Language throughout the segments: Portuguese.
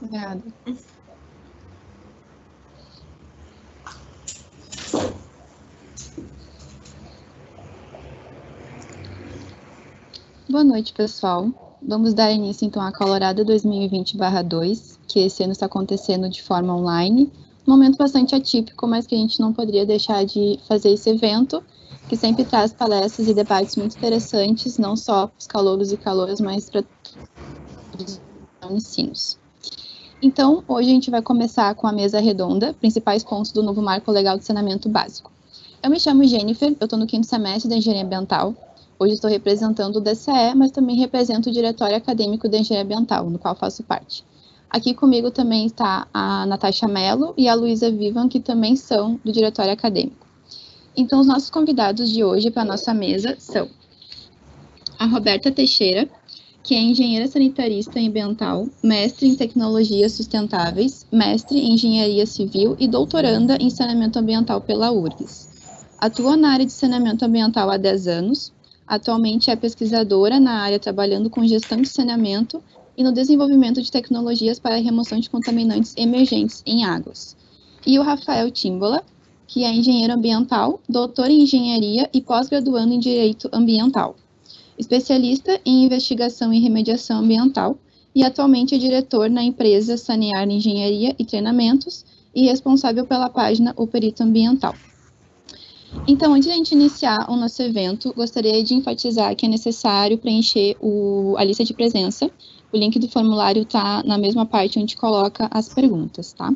Obrigada. Boa noite, pessoal. Vamos dar início então à Colorado 2020/2, que esse ano está acontecendo de forma online. Um momento bastante atípico, mas que a gente não poderia deixar de fazer esse evento, que sempre traz palestras e debates muito interessantes, não só para os calouros e calouras, mas para todos os ensinos. Então, hoje a gente vai começar com a mesa redonda, principais pontos do novo marco legal de saneamento básico. Eu me chamo Jennifer, eu estou no quinto semestre da Engenharia Ambiental. Hoje estou representando o DCE, mas também represento o Diretório Acadêmico da Engenharia Ambiental, no qual faço parte. Aqui comigo também está a Natasha Mello e a Luísa Vivan, que também são do Diretório Acadêmico. Então, os nossos convidados de hoje para a nossa mesa são a Roberta Teixeira, que é engenheira sanitarista ambiental, mestre em tecnologias sustentáveis, mestre em engenharia civil e doutoranda em saneamento ambiental pela URGS. Atua na área de saneamento ambiental há 10 anos, atualmente é pesquisadora na área trabalhando com gestão de saneamento e no desenvolvimento de tecnologias para a remoção de contaminantes emergentes em águas. E o Rafael Timbola, que é engenheiro ambiental, doutor em engenharia e pós-graduando em direito ambiental. Especialista em investigação e remediação ambiental e atualmente é diretor na empresa Sanear Engenharia e Treinamentos e responsável pela página O Perito Ambiental. Então, antes de a gente iniciar o nosso evento, gostaria de enfatizar que é necessário preencher o, a lista de presença. O link do formulário está na mesma parte onde coloca as perguntas, tá?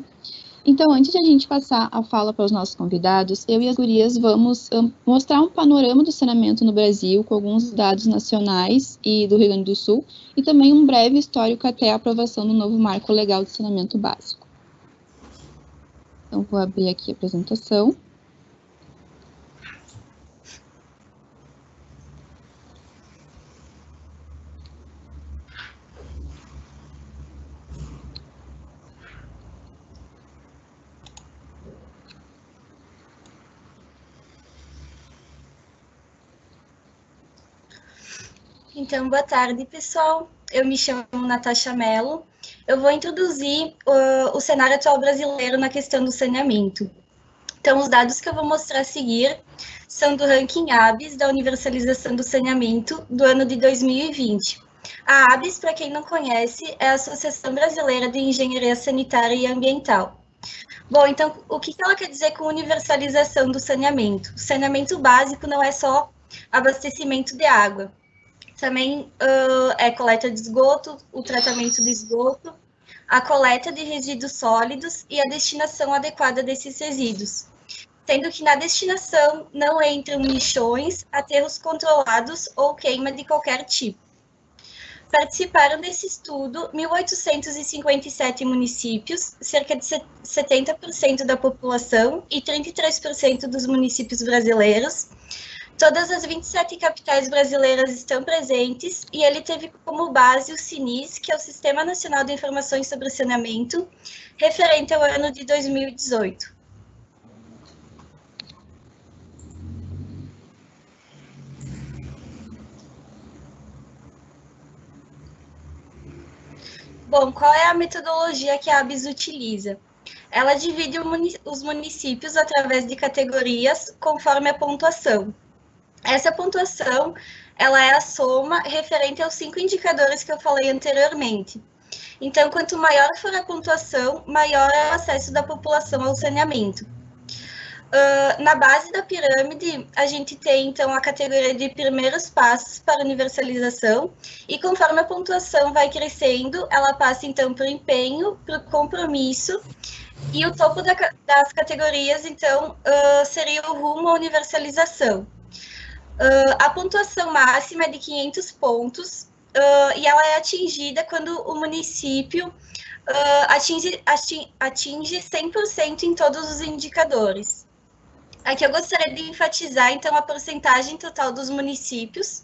Então, antes de a gente passar a fala para os nossos convidados, eu e as gurias vamos mostrar um panorama do saneamento no Brasil, com alguns dados nacionais e do Rio Grande do Sul, e também um breve histórico até a aprovação do novo marco legal de saneamento básico. Então, vou abrir aqui a apresentação. Então, boa tarde, pessoal. Eu me chamo Natasha Mello. Eu vou introduzir uh, o cenário atual brasileiro na questão do saneamento. Então, os dados que eu vou mostrar a seguir são do ranking ABS da universalização do saneamento do ano de 2020. A ABS, para quem não conhece, é a Associação Brasileira de Engenharia Sanitária e Ambiental. Bom, então, o que ela quer dizer com universalização do saneamento? O saneamento básico não é só abastecimento de água, também uh, é coleta de esgoto, o tratamento de esgoto, a coleta de resíduos sólidos e a destinação adequada desses resíduos, sendo que na destinação não entram lixões, aterros controlados ou queima de qualquer tipo. Participaram desse estudo 1.857 municípios, cerca de 70% da população e 33% dos municípios brasileiros, Todas as 27 capitais brasileiras estão presentes e ele teve como base o SINIS, que é o Sistema Nacional de Informações sobre Saneamento, referente ao ano de 2018. Bom, qual é a metodologia que a ABS utiliza? Ela divide os municípios através de categorias conforme a pontuação. Essa pontuação, ela é a soma referente aos cinco indicadores que eu falei anteriormente. Então, quanto maior for a pontuação, maior é o acesso da população ao saneamento. Uh, na base da pirâmide, a gente tem, então, a categoria de primeiros passos para universalização, e conforme a pontuação vai crescendo, ela passa, então, para o empenho, para o compromisso, e o topo da, das categorias, então, uh, seria o rumo à universalização. Uh, a pontuação máxima é de 500 pontos uh, e ela é atingida quando o município uh, atinge, atinge 100% em todos os indicadores. Aqui eu gostaria de enfatizar, então, a porcentagem total dos municípios.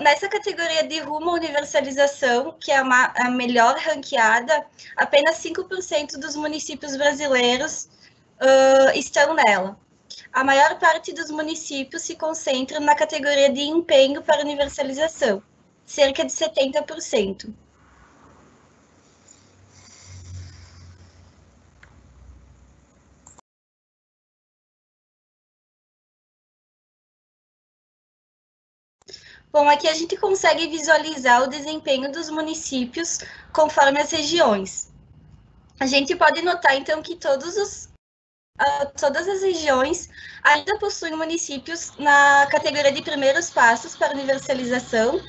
nessa categoria de rumo à universalização, que é a, a melhor ranqueada, apenas 5% dos municípios brasileiros estão nela a maior parte dos municípios se concentra na categoria de empenho para universalização, cerca de 70%. Bom, aqui a gente consegue visualizar o desempenho dos municípios conforme as regiões. A gente pode notar, então, que todos os uh, todas as regiões ainda possuem municípios na categoria de primeiros passos para universalização,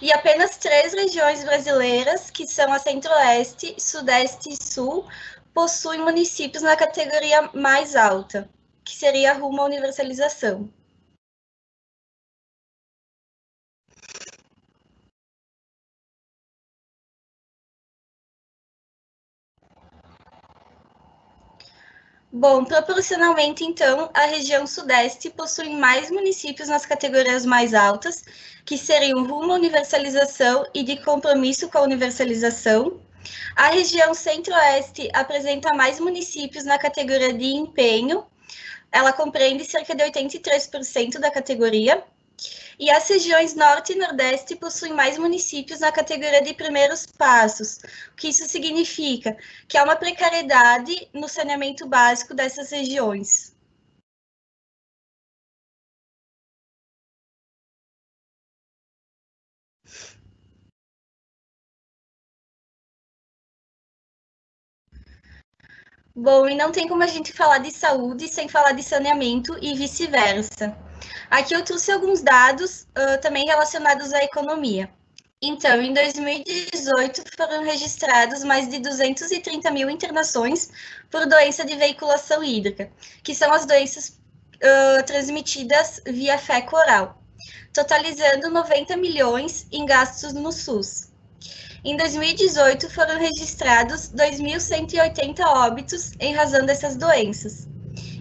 e apenas três regiões brasileiras, que são a Centro-Oeste, Sudeste e Sul, possuem municípios na categoria mais alta, que seria rumo à universalização. Bom, proporcionalmente, então, a região sudeste possui mais municípios nas categorias mais altas, que seriam rumo à universalização e de compromisso com a universalização. A região centro-oeste apresenta mais municípios na categoria de empenho, ela compreende cerca de 83% da categoria, e as regiões Norte e Nordeste possuem mais municípios na categoria de primeiros passos. O que isso significa? Que há uma precariedade no saneamento básico dessas regiões. Bom, e não tem como a gente falar de saúde sem falar de saneamento e vice-versa. Aqui eu trouxe alguns dados uh, também relacionados à economia. Então, em 2018, foram registrados mais de 230 mil internações por doença de veiculação hídrica, que são as doenças uh, transmitidas via feco oral, totalizando 90 milhões em gastos no SUS. Em 2018, foram registrados 2.180 óbitos em razão dessas doenças.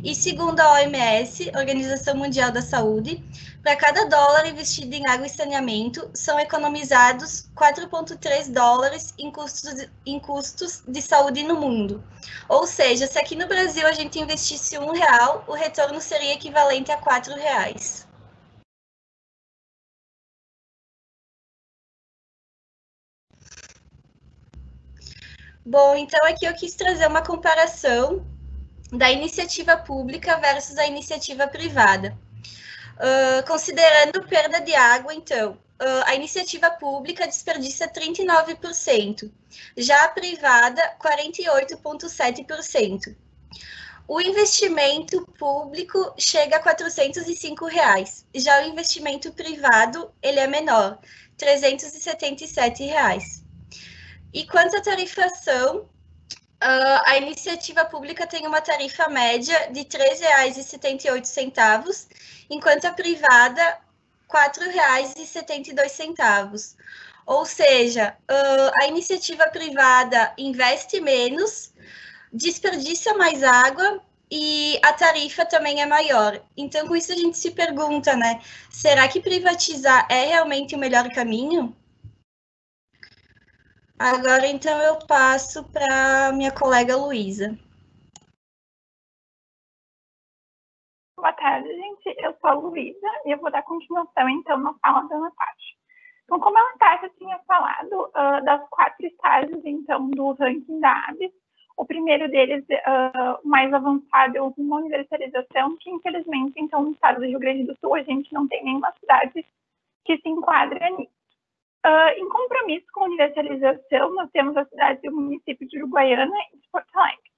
E segundo a OMS, Organização Mundial da Saúde, para cada dólar investido em água e saneamento, são economizados 4,3 dólares em custos, em custos de saúde no mundo. Ou seja, se aqui no Brasil a gente investisse um real, o retorno seria equivalente a quatro reais. Bom, então aqui eu quis trazer uma comparação da iniciativa pública versus a iniciativa privada. Uh, considerando perda de água, então, uh, a iniciativa pública desperdiça 39%, já a privada, 48,7%. O investimento público chega a 405 reais, já o investimento privado ele é menor, 377 reais. E quanto à tarifação, Uh, a iniciativa pública tem uma tarifa média de R$ 3,78, enquanto a privada R$ 4,72. Ou seja, uh, a iniciativa privada investe menos, desperdiça mais água e a tarifa também é maior. Então, com isso, a gente se pergunta, né? Será que privatizar é realmente o melhor caminho? Agora, então, eu passo para minha colega Luísa. Boa tarde, gente. Eu sou a Luísa e eu vou dar continuação, então, na fala da Natasha. Então, como a Natasha tinha falado uh, das quatro estágios, então, do ranking da ABS, o primeiro deles, uh, mais avançado, é uma universalização, que, infelizmente, então, no estado do Rio Grande do Sul, a gente não tem nenhuma cidade que se enquadre nisso. Uh, em compromisso com a universalização, nós temos a cidade e o município de Uruguaiana e de Porto Alegre.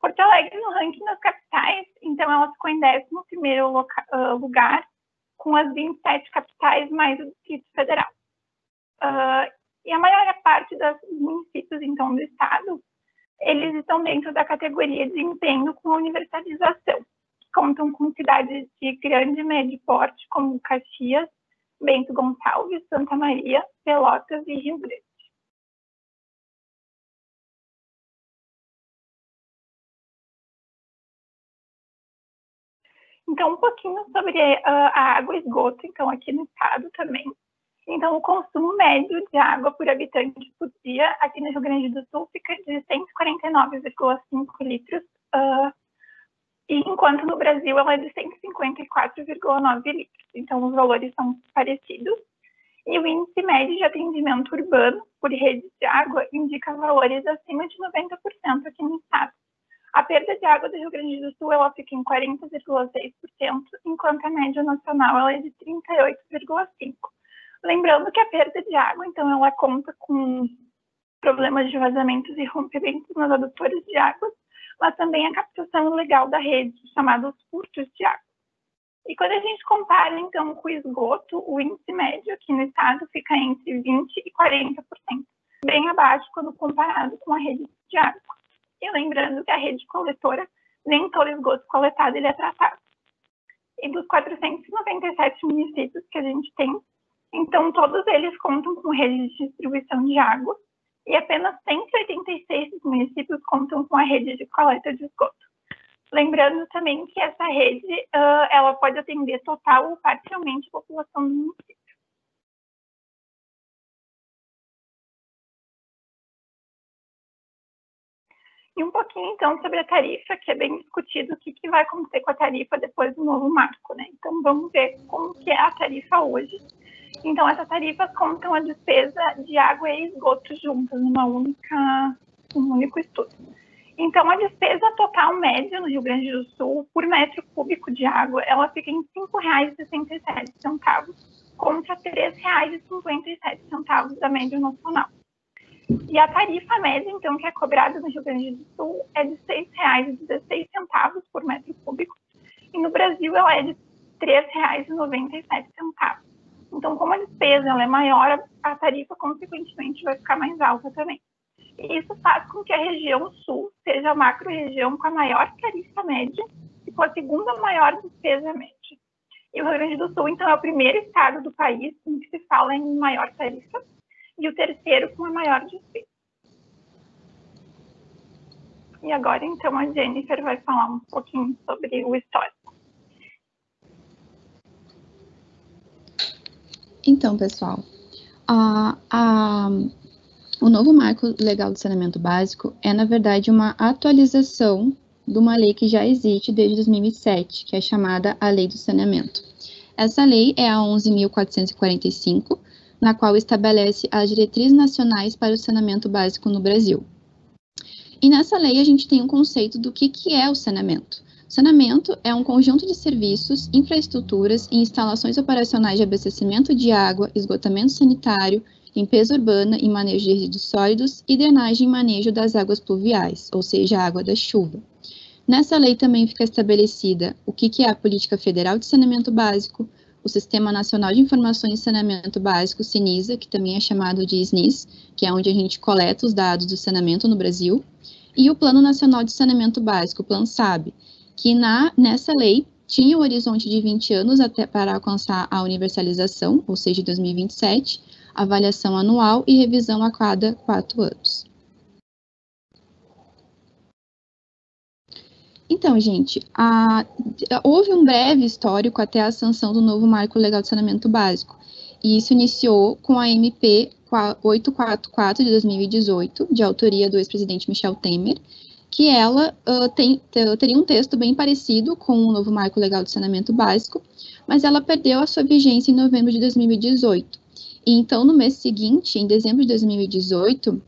Porto Alegre, no ranking das capitais, então ela ficou em 11 uh, lugar, com as 27 capitais mais o Distrito Federal. Uh, e a maior parte dos municípios, então, do estado, eles estão dentro da categoria de desempenho com universalização, que contam com cidades de grande e médio porte, como Caxias, Bento Gonçalves, Santa Maria, Pelotas e Rio Grande. Então, um pouquinho sobre uh, a água e esgoto, então, aqui no estado também. Então, o consumo médio de água por habitante por dia aqui no Rio Grande do Sul fica de 149,5 litros uh, enquanto no Brasil ela é de 154,9 litros. Então, os valores são parecidos. E o índice médio de atendimento urbano por rede de água indica valores acima de 90% aqui no estado. A perda de água do Rio Grande do Sul ela fica em 40,6%, enquanto a média nacional ela é de 38,5%. Lembrando que a perda de água, então, ela conta com problemas de vazamentos e rompimentos nas adutoras de água, mas também a captação ilegal da rede, chamados furtos de água. E quando a gente compara, então, com o esgoto, o índice médio aqui no estado fica entre 20% e 40%, bem abaixo quando comparado com a rede de água. E lembrando que a rede coletora, nem todo esgoto coletado ele é tratado. E dos 497 municípios que a gente tem, então todos eles contam com rede de distribuição de água, e apenas 186 municípios contam com a rede de coleta de esgoto. Lembrando também que essa rede uh, ela pode atender total ou parcialmente a população do município. E um pouquinho, então, sobre a tarifa, que é bem discutido o que, que vai acontecer com a tarifa depois do novo marco, né? Então, vamos ver como que é a tarifa hoje. Então, essas tarifas contam a despesa de água e esgoto juntas numa única, um único estudo. Então, a despesa total média no Rio Grande do Sul por metro cúbico de água, ela fica em R$ 5,67 contra R$ 3,57 da média nacional. E a tarifa média, então, que é cobrada no Rio Grande do Sul é de R$ 6,16 por metro cúbico, e no Brasil ela é de R$ 3,97. Então, como a despesa é maior, a tarifa, consequentemente, vai ficar mais alta também. E isso faz com que a região sul seja a macro-região com a maior tarifa média e com a segunda maior despesa média. E o Rio Grande do Sul, então, é o primeiro estado do país em que se fala em maior tarifa e o terceiro com a maior despesa. E agora, então, a Jennifer vai falar um pouquinho sobre o histórico. Então, pessoal, a, a o novo marco legal do saneamento básico é, na verdade, uma atualização de uma lei que já existe desde 2007, que é chamada a Lei do Saneamento. Essa lei é a 11.445, na qual estabelece as diretrizes nacionais para o saneamento básico no Brasil. E nessa lei a gente tem um conceito do que, que é o saneamento. Saneamento é um conjunto de serviços, infraestruturas e instalações operacionais de abastecimento de água, esgotamento sanitário, limpeza urbana e manejo de resíduos sólidos e drenagem e manejo das águas pluviais, ou seja, a água da chuva. Nessa lei também fica estabelecida o que, é a Política Federal de Saneamento Básico, o Sistema Nacional de Informações de Saneamento Básico, SINISA, que também é chamado de SNIS, que é onde a gente coleta os dados do saneamento no Brasil, e o Plano Nacional de Saneamento Básico, o Plano SAB, que na, nessa lei tinha o horizonte de 20 anos até para alcançar a universalização, ou seja, 2027, avaliação anual e revisão a cada quatro anos. Então, gente, a, houve um breve histórico até a sanção do novo Marco Legal de Saneamento Básico, e isso iniciou com a MP 844 de 2018, de autoria do ex-presidente Michel Temer, que ela uh, tem, teria um texto bem parecido com o novo Marco Legal de Saneamento Básico, mas ela perdeu a sua vigência em novembro de 2018. E então, no mês seguinte, em dezembro de 2018,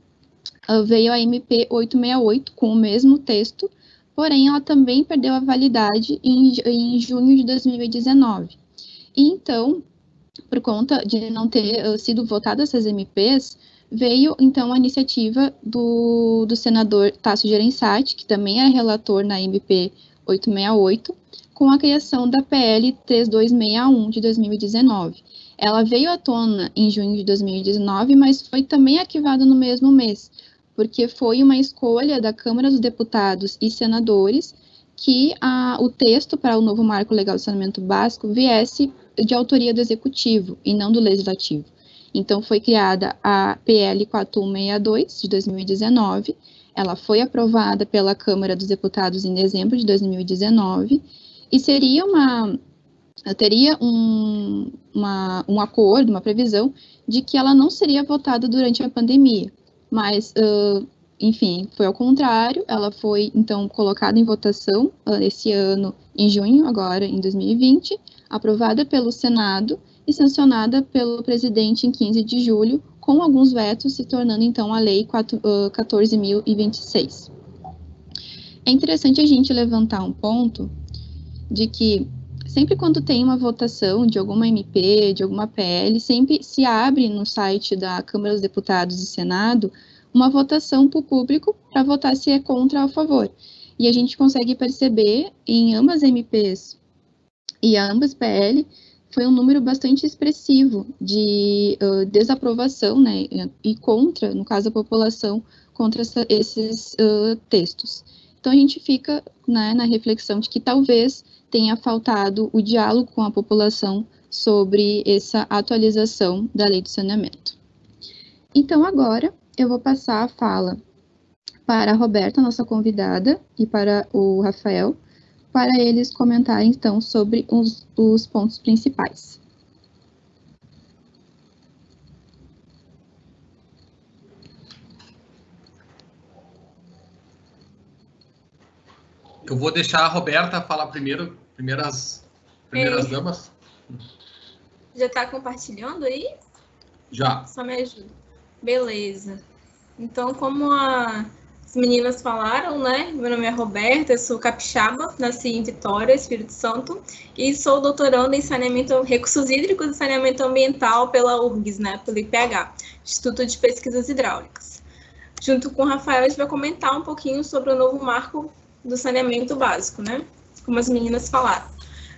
veio a MP 868 com o mesmo texto, porém ela também perdeu a validade em, em junho de 2019. E então, por conta de não ter uh, sido votadas essas MPs, veio então a iniciativa do, do senador Tasso Gereissati, que também é relator na MP 868, com a criação da PL 3261 de 2019. Ela veio à tona em junho de 2019, mas foi também arquivada no mesmo mês, porque foi uma escolha da Câmara dos Deputados e Senadores que a, o texto para o novo marco legal de saneamento básico viesse de autoria do Executivo e não do Legislativo. Então, foi criada a PL 4162 de 2019, ela foi aprovada pela Câmara dos Deputados em dezembro de 2019 e seria uma teria um, uma, um acordo, uma previsão de que ela não seria votada durante a pandemia, mas, uh, enfim, foi ao contrário, ela foi, então, colocada em votação uh, esse ano, em junho, agora, em 2020, aprovada pelo Senado e sancionada pelo presidente em 15 de julho, com alguns vetos, se tornando, então, a Lei 14.026. É interessante a gente levantar um ponto de que sempre quando tem uma votação de alguma MP, de alguma PL, sempre se abre no site da Câmara dos Deputados e Senado uma votação para o público para votar se é contra ou a favor. E a gente consegue perceber em ambas MPs e ambas PL foi um número bastante expressivo de uh, desaprovação, né, e contra, no caso a população, contra essa, esses uh, textos. Então a gente fica né, na reflexão de que talvez tenha faltado o diálogo com a população sobre essa atualização da lei do saneamento. Então agora eu vou passar a fala para a Roberta, nossa convidada, e para o Rafael, para eles comentarem então sobre os, os pontos principais. Eu vou deixar a Roberta falar primeiro, primeiras, primeiras Ei. damas. Já está compartilhando aí? Já. Só me ajuda. Beleza. Então, como a, meninas falaram, né? Meu nome é Roberta, eu sou capixaba, nasci em Vitória, Espírito Santo, e sou doutoranda em saneamento, recursos hídricos e saneamento ambiental pela URGS, né? Pelo IPH, Instituto de Pesquisas Hidráulicas. Junto com o Rafael, a gente vai comentar um pouquinho sobre o novo marco do saneamento básico, né? Como as meninas falaram.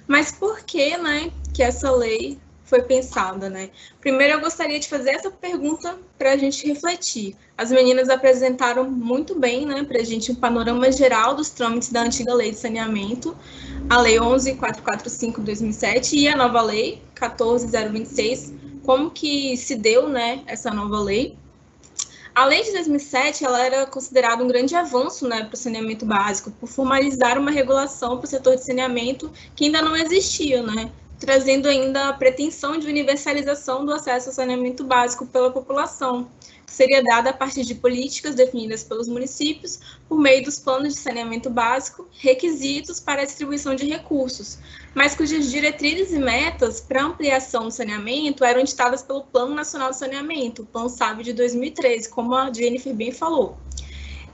Mas por que, né, que essa lei foi pensada, né? Primeiro, eu gostaria de fazer essa pergunta para a gente refletir. As meninas apresentaram muito bem, né, para a gente um panorama geral dos trâmites da antiga lei de saneamento, a lei 11445 de 2007 e a nova lei 14026, como que se deu, né, essa nova lei. A lei de 2007 ela era considerada um grande avanço né, para o saneamento básico, por formalizar uma regulação para o setor de saneamento que ainda não existia, né? Trazendo ainda a pretensão de universalização do acesso ao saneamento básico pela população, que seria dada a partir de políticas definidas pelos municípios por meio dos planos de saneamento básico, requisitos para a distribuição de recursos, mas cujas diretrizes e metas para ampliação do saneamento eram ditadas pelo Plano Nacional de Saneamento, o Plano SAB de 2013, como a Jennifer bem falou.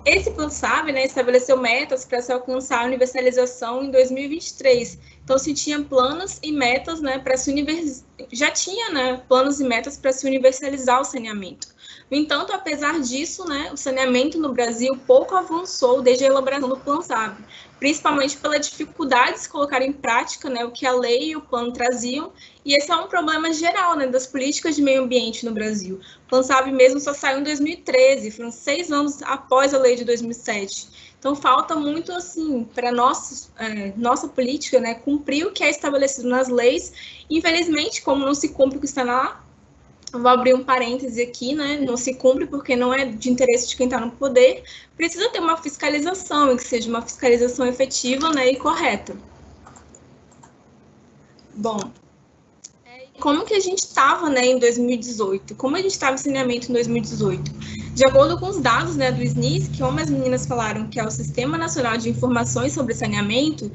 Esse plano SAB né, estabeleceu metas para se alcançar a universalização em 2023. Então, se tinha planos e metas né, para se univers... já tinha né, planos e metas para se universalizar o saneamento. No entanto, apesar disso, né, o saneamento no Brasil pouco avançou desde a elaboração do Plano SAB, principalmente pela dificuldade de se colocar em prática né, o que a lei e o plano traziam, e esse é um problema geral né, das políticas de meio ambiente no Brasil. O Plano SAB mesmo só saiu em 2013, foram seis anos após a lei de 2007. Então, falta muito, assim, para nossa, é, nossa política, né, cumprir o que é estabelecido nas leis. Infelizmente, como não se cumpre o que está na vou abrir um parêntese aqui, né? Não se cumpre porque não é de interesse de quem está no poder. Precisa ter uma fiscalização e que seja uma fiscalização efetiva, né, e correta. Bom, como que a gente estava, né, em 2018? Como a gente estava em saneamento em 2018? De acordo com os dados, né, do SNIS, que como as meninas falaram, que é o Sistema Nacional de Informações sobre Saneamento,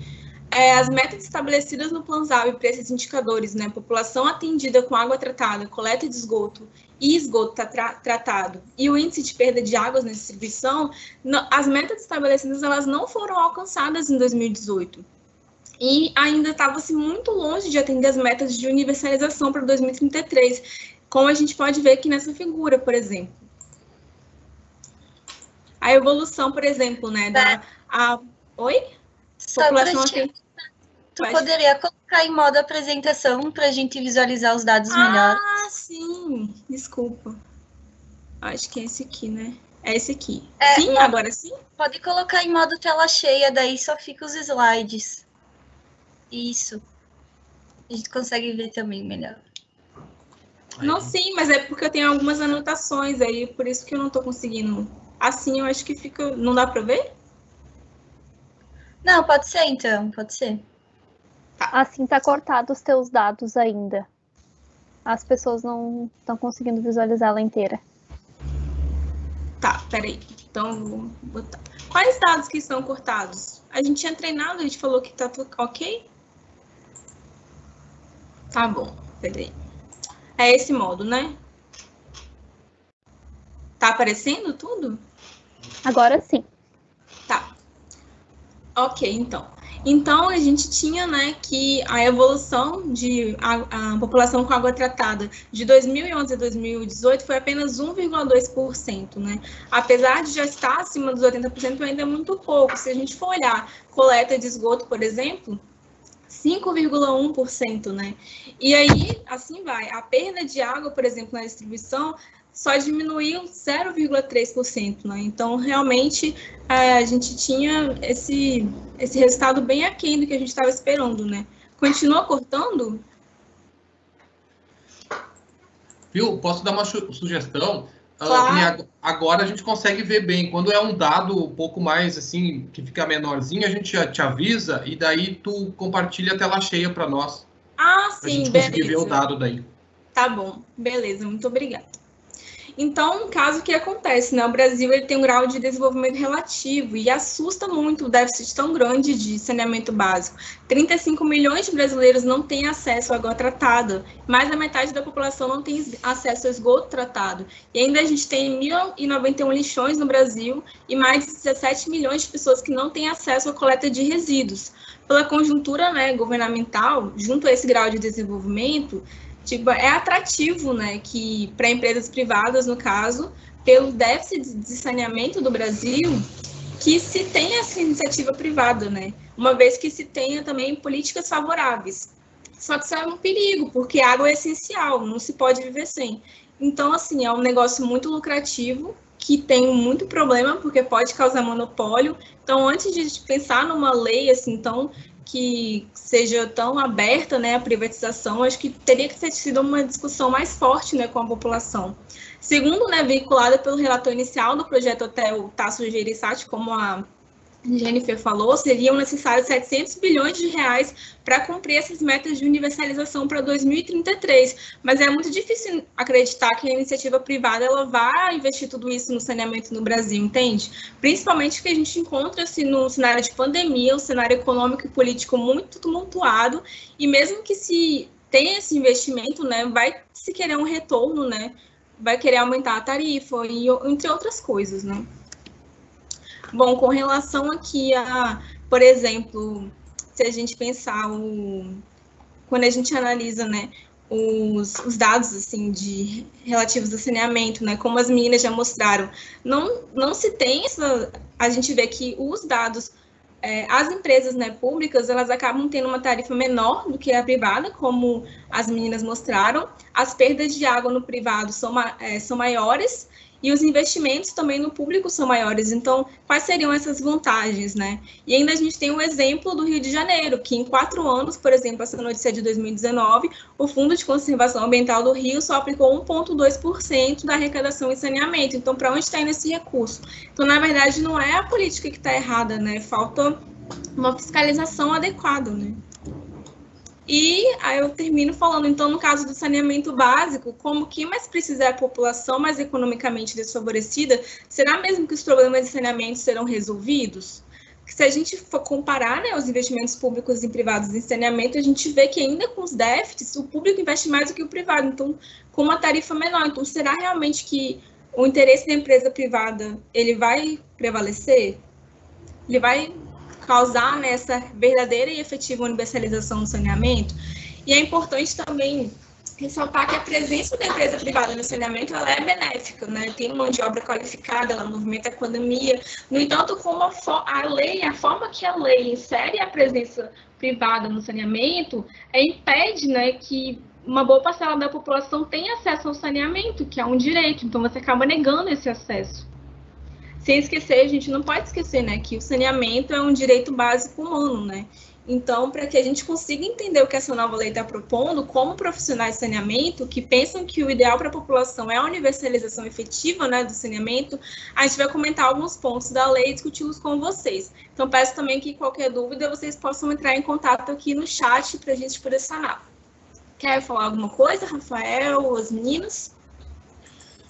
é, as metas estabelecidas no Planzab para esses indicadores, né, população atendida com água tratada, coleta de esgoto e esgoto tra tratado e o índice de perda de águas na distribuição, as metas estabelecidas elas não foram alcançadas em 2018 e ainda estava-se muito longe de atender as metas de universalização para 2033, como a gente pode ver aqui nessa figura, por exemplo. A evolução, por exemplo, né, da... A... Oi? População atendida Tu Mas... poderia colocar em modo apresentação para a gente visualizar os dados ah, melhor? Ah, sim. Desculpa. Acho que é esse aqui, né? É esse aqui. É, sim, agora sim? Pode colocar em modo tela cheia, daí só fica os slides. Isso. A gente consegue ver também melhor. Não, sim, mas é porque eu tenho algumas anotações aí, por isso que eu não estou conseguindo. Assim, eu acho que fica. Não dá para ver? Não, pode ser então, pode ser. Tá. Assim tá cortado os teus dados ainda. As pessoas não estão conseguindo visualizar ela inteira. Tá, peraí. Então, vou botar. Quais dados que estão cortados? A gente tinha treinado, a gente falou que tá tudo ok? Tá bom, peraí. É esse modo, né? Tá aparecendo tudo? Agora sim. Tá. Ok, então. Então, a gente tinha né, que a evolução de a, a população com água tratada de 2011 a 2018 foi apenas 1,2%. Né? Apesar de já estar acima dos 80%, ainda é muito pouco. Se a gente for olhar coleta de esgoto, por exemplo, 5,1%, né? E aí, assim vai. A perda de água, por exemplo, na distribuição, só diminuiu 0,3%, né? Então, realmente, é, a gente tinha esse, esse resultado bem aquém do que a gente estava esperando, né? Continua cortando? Viu? Posso dar uma sugestão? Ah, claro. Agora a gente consegue ver bem. Quando é um dado um pouco mais assim, que fica menorzinho, a gente te avisa e daí tu compartilha a tela cheia para nós. Ah, sim, pra gente beleza. conseguir ver o dado daí. Tá bom, beleza, muito obrigada. Então, um caso que acontece, né? O Brasil ele tem um grau de desenvolvimento relativo e assusta muito o déficit tão grande de saneamento básico. 35 milhões de brasileiros não têm acesso à água tratada, mais da metade da população não tem acesso ao esgoto tratado. E ainda a gente tem 1.091 lixões no Brasil e mais de 17 milhões de pessoas que não têm acesso à coleta de resíduos. Pela conjuntura né, governamental, junto a esse grau de desenvolvimento, tipo, é atrativo, né, que para empresas privadas, no caso, pelo déficit de saneamento do Brasil, que se tenha essa iniciativa privada, né? Uma vez que se tenha também políticas favoráveis. Só que isso é um perigo, porque água é essencial, não se pode viver sem. Então, assim, é um negócio muito lucrativo, que tem muito problema, porque pode causar monopólio. Então, antes de pensar numa lei, assim, tão que seja tão aberta né, a privatização, acho que teria que ter sido uma discussão mais forte né, com a população. Segundo, né, veiculada pelo relator inicial do projeto Hotel Tasso Gereissati, como a Jennifer falou, seriam necessários 700 bilhões de reais para cumprir essas metas de universalização para 2033. Mas é muito difícil acreditar que a iniciativa privada ela vai investir tudo isso no saneamento no Brasil, entende? Principalmente que a gente encontra assim, no cenário de pandemia, um cenário econômico e político muito tumultuado, e mesmo que se tenha esse investimento, né, vai se querer um retorno, né, vai querer aumentar a tarifa, e, entre outras coisas, né. Bom, com relação aqui a, por exemplo, se a gente pensar o, quando a gente analisa, né, os, os, dados assim de relativos ao saneamento, né, como as meninas já mostraram, não não se tem essa, a gente vê que os dados é, as empresas né, públicas elas acabam tendo uma tarifa menor do que a privada, como as meninas mostraram. As perdas de água no privado são, é, são maiores e os investimentos também no público são maiores. Então, quais seriam essas vantagens, né? E ainda a gente tem um exemplo do Rio de Janeiro, que em quatro anos, por exemplo, essa notícia é de 2019, o Fundo de Conservação Ambiental do Rio só aplicou 1,2% da arrecadação em saneamento. Então, para onde está indo esse recurso? Então, na verdade, não é a política que está errada, né? Falta uma fiscalização adequada, né? E aí eu termino falando, então, no caso do saneamento básico, como quem mais precisa é a população mais economicamente desfavorecida, será mesmo que os problemas de saneamento serão resolvidos? Se a gente for comparar né, os investimentos públicos e privados em saneamento, a gente vê que ainda com os déficits, o público investe mais do que o privado, então, com uma tarifa menor. Então, será realmente que o interesse da empresa privada ele vai prevalecer? Ele vai causar nessa verdadeira e efetiva universalização do saneamento. E é importante também ressaltar que a presença da empresa privada no saneamento ela é benéfica, né? Tem mão de obra qualificada, ela movimenta a economia. No entanto, como a, a lei, a forma que a lei insere a presença privada no saneamento, é, impede, né, que uma boa parcela da população tenha acesso ao saneamento, que é um direito. Então, você acaba negando esse acesso. Sem esquecer, a gente não pode esquecer, né, que o saneamento é um direito básico humano, né? Então, para que a gente consiga entender o que essa nova lei está propondo, como profissionais de saneamento que pensam que o ideal para a população é a universalização efetiva né, do saneamento, a gente vai comentar alguns pontos da lei e discuti-los com vocês. Então, peço também que qualquer dúvida vocês possam entrar em contato aqui no chat para a gente poder sanar. Quer falar alguma coisa, Rafael, os meninos?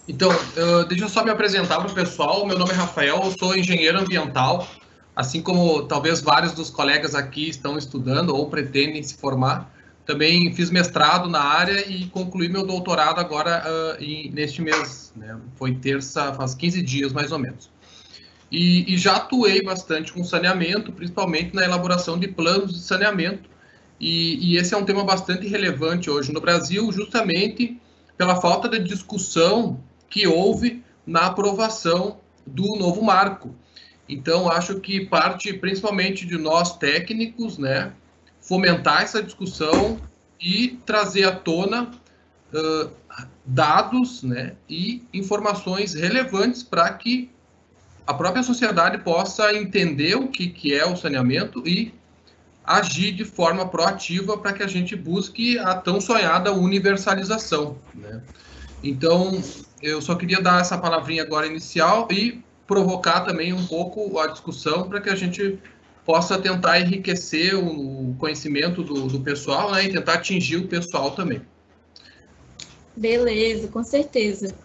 Então, uh, deixa eu só me apresentar para o pessoal. Meu nome é Rafael, eu sou engenheiro ambiental, assim como talvez vários dos colegas aqui estão estudando ou pretendem se formar. Também fiz mestrado na área e concluí meu doutorado agora uh, em, neste mês. Né? Foi terça, faz 15 dias mais ou menos. e, e, já atuei bastante com saneamento, principalmente na elaboração de planos de saneamento. E, e, esse é um tema bastante relevante hoje no Brasil, justamente pela falta de discussão que houve na aprovação do novo marco. Então, acho que parte principalmente de nós técnicos, né, fomentar essa discussão e trazer à tona uh, dados né, e informações relevantes para que a própria sociedade possa entender o que, que é o saneamento e agir de forma proativa para que a gente busque a tão sonhada universalização. Né? Então, eu só queria dar essa palavrinha agora inicial e provocar também um pouco a discussão para que a gente possa tentar enriquecer o conhecimento do, do pessoal né, e tentar atingir o pessoal também. Beleza, com certeza.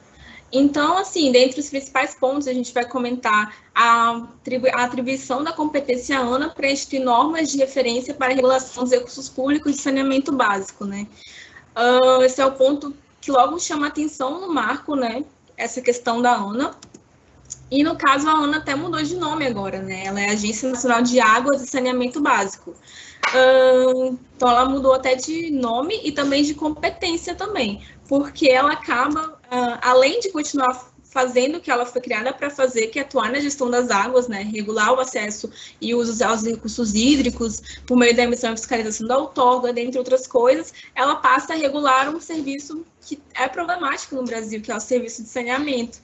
Então, assim, dentre os principais pontos, a gente vai comentar a, atribuição da competência ANA para instituir normas de referência para a regulação dos recursos públicos de saneamento básico, né? Uh, esse é o ponto que logo chama atenção no marco, né? Essa questão da ANA. E no caso, a ANA até mudou de nome agora, né? Ela é Agência Nacional de Águas e Saneamento Básico. Então, ela mudou até de nome e também de competência também, porque ela acaba, além de continuar fazendo o que ela foi criada para fazer, que é atuar na gestão das águas, né, regular o acesso e uso aos recursos hídricos por meio da emissão e fiscalização da outorga, dentre outras coisas, ela passa a regular um serviço que é problemático no Brasil, que é o serviço de saneamento.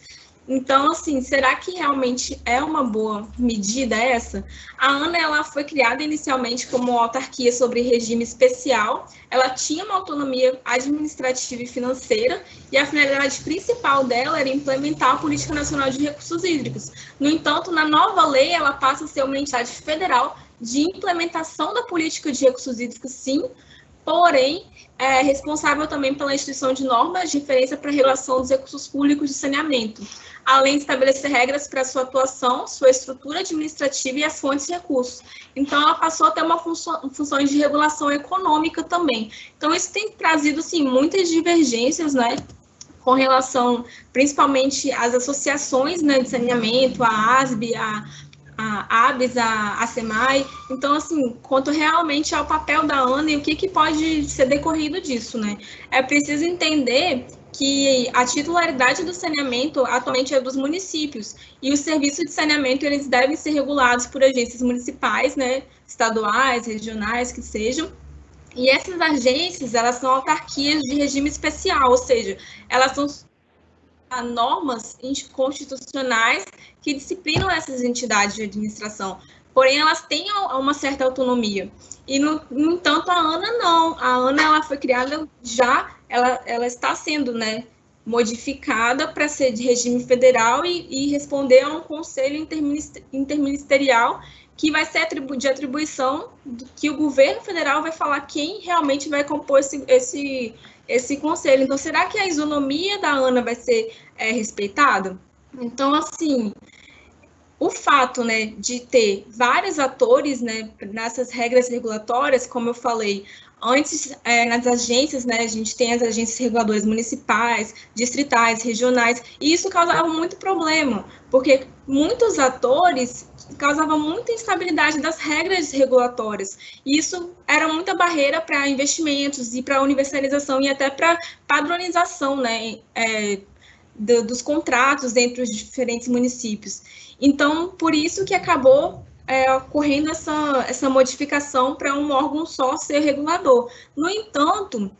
Então, assim, será que realmente é uma boa medida essa? A ANA ela foi criada inicialmente como autarquia sobre regime especial. Ela tinha uma autonomia administrativa e financeira e a finalidade principal dela era implementar a Política Nacional de Recursos Hídricos. No entanto, na nova lei, ela passa a ser uma entidade federal de implementação da política de recursos hídricos, sim, porém é responsável também pela instituição de normas de referência para a regulação dos recursos públicos de saneamento além de estabelecer regras para sua atuação, sua estrutura administrativa e as fontes de recursos. Então, ela passou a ter uma função, de regulação econômica também. Então, isso tem trazido, sim, muitas divergências, né, com relação, principalmente, às associações né, de saneamento, a ASB, a, a ABS, a, a SEMAI. Então, assim, quanto realmente ao papel da ANA e o que, que pode ser decorrido disso, né? É preciso entender que a titularidade do saneamento atualmente é dos municípios e os serviços de saneamento eles devem ser regulados por agências municipais, né, estaduais, regionais, que sejam. E essas agências, elas são autarquias de regime especial, ou seja, elas são normas constitucionais que disciplinam essas entidades de administração. Porém, elas têm uma certa autonomia. E, no, no entanto, a ANA não. A ANA ela foi criada já ela, ela está sendo né, modificada para ser de regime federal e, e responder a um conselho interministerial que vai ser de atribuição que o governo federal vai falar quem realmente vai compor esse, esse, esse conselho. Então, será que a isonomia da ANA vai ser é, respeitada? Então, assim, o fato né, de ter vários atores né, nessas regras regulatórias, como eu falei, Antes, é, nas agências, né, a gente tem as agências reguladoras municipais, distritais, regionais, e isso causava muito problema, porque muitos atores causavam muita instabilidade das regras regulatórias. E isso era muita barreira para investimentos e para universalização e até para padronização né, é, do, dos contratos entre os diferentes municípios. Então, por isso que acabou é, ocorrendo essa, essa modificação para um órgão só ser regulador. No entanto,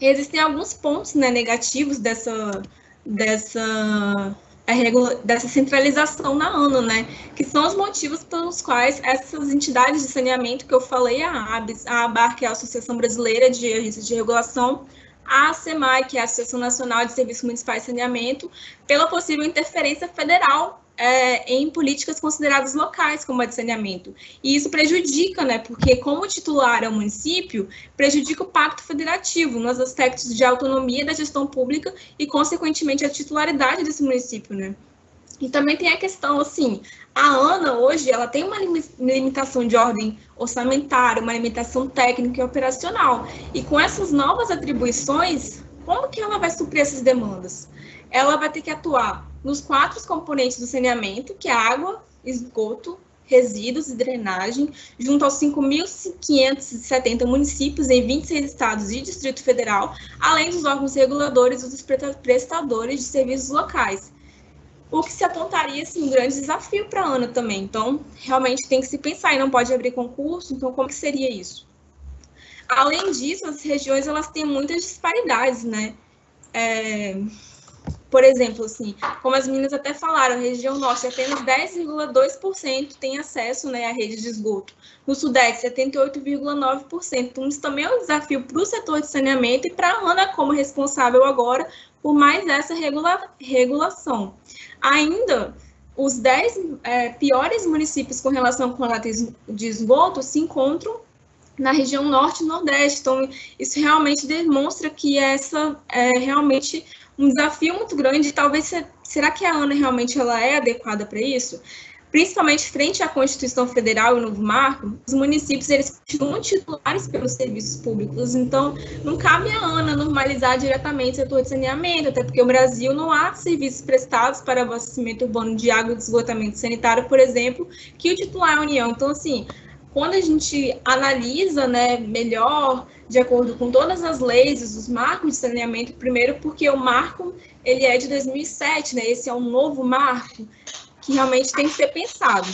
existem alguns pontos né, negativos dessa, dessa, dessa centralização na ANA, né, que são os motivos pelos quais essas entidades de saneamento que eu falei, a ABS, a ABAR, que é a Associação Brasileira de Agências de Regulação, a SEMAI, que é a Associação Nacional de Serviços Municipais de Saneamento, pela possível interferência federal é, em políticas consideradas locais, como a de saneamento. E isso prejudica, né? Porque, como titular é o município, prejudica o pacto federativo nos aspectos de autonomia da gestão pública e, consequentemente, a titularidade desse município, né? E também tem a questão, assim, a ANA hoje, ela tem uma limitação de ordem orçamentária, uma limitação técnica e operacional. E com essas novas atribuições, como que ela vai suprir essas demandas? Ela vai ter que atuar nos quatro componentes do saneamento, que é água, esgoto, resíduos e drenagem, junto aos 5.570 municípios em 26 estados e Distrito Federal, além dos órgãos reguladores e dos prestadores de serviços locais. O que se apontaria assim, um grande desafio para a ANA também. Então, realmente tem que se pensar e não pode abrir concurso, então como que seria isso? Além disso, as regiões elas têm muitas disparidades, né? É, por exemplo, assim, como as meninas até falaram, a região norte apenas 10,2% tem acesso né, à rede de esgoto. No sudeste, 78,9%. Então, isso também é um desafio para o setor de saneamento e para a ANA como responsável agora por mais essa regula regulação. Ainda, os 10 é, piores municípios com relação com coleta de esgoto se encontram na região norte e nordeste. Então, isso realmente demonstra que essa é realmente um desafio muito grande. Talvez será que a ANA realmente ela é adequada para isso? Principalmente frente à Constituição Federal e o novo marco, os municípios eles continuam titulares pelos serviços públicos, então não cabe à ANA normalizar diretamente o setor de saneamento, até porque no Brasil não há serviços prestados para abastecimento urbano de água e esgotamento sanitário, por exemplo, que o titular é a União. Então, assim, quando a gente analisa né, melhor, de acordo com todas as leis, os marcos de saneamento, primeiro porque o marco ele é de 2007, né? Esse é um novo marco que realmente tem que ser pensado.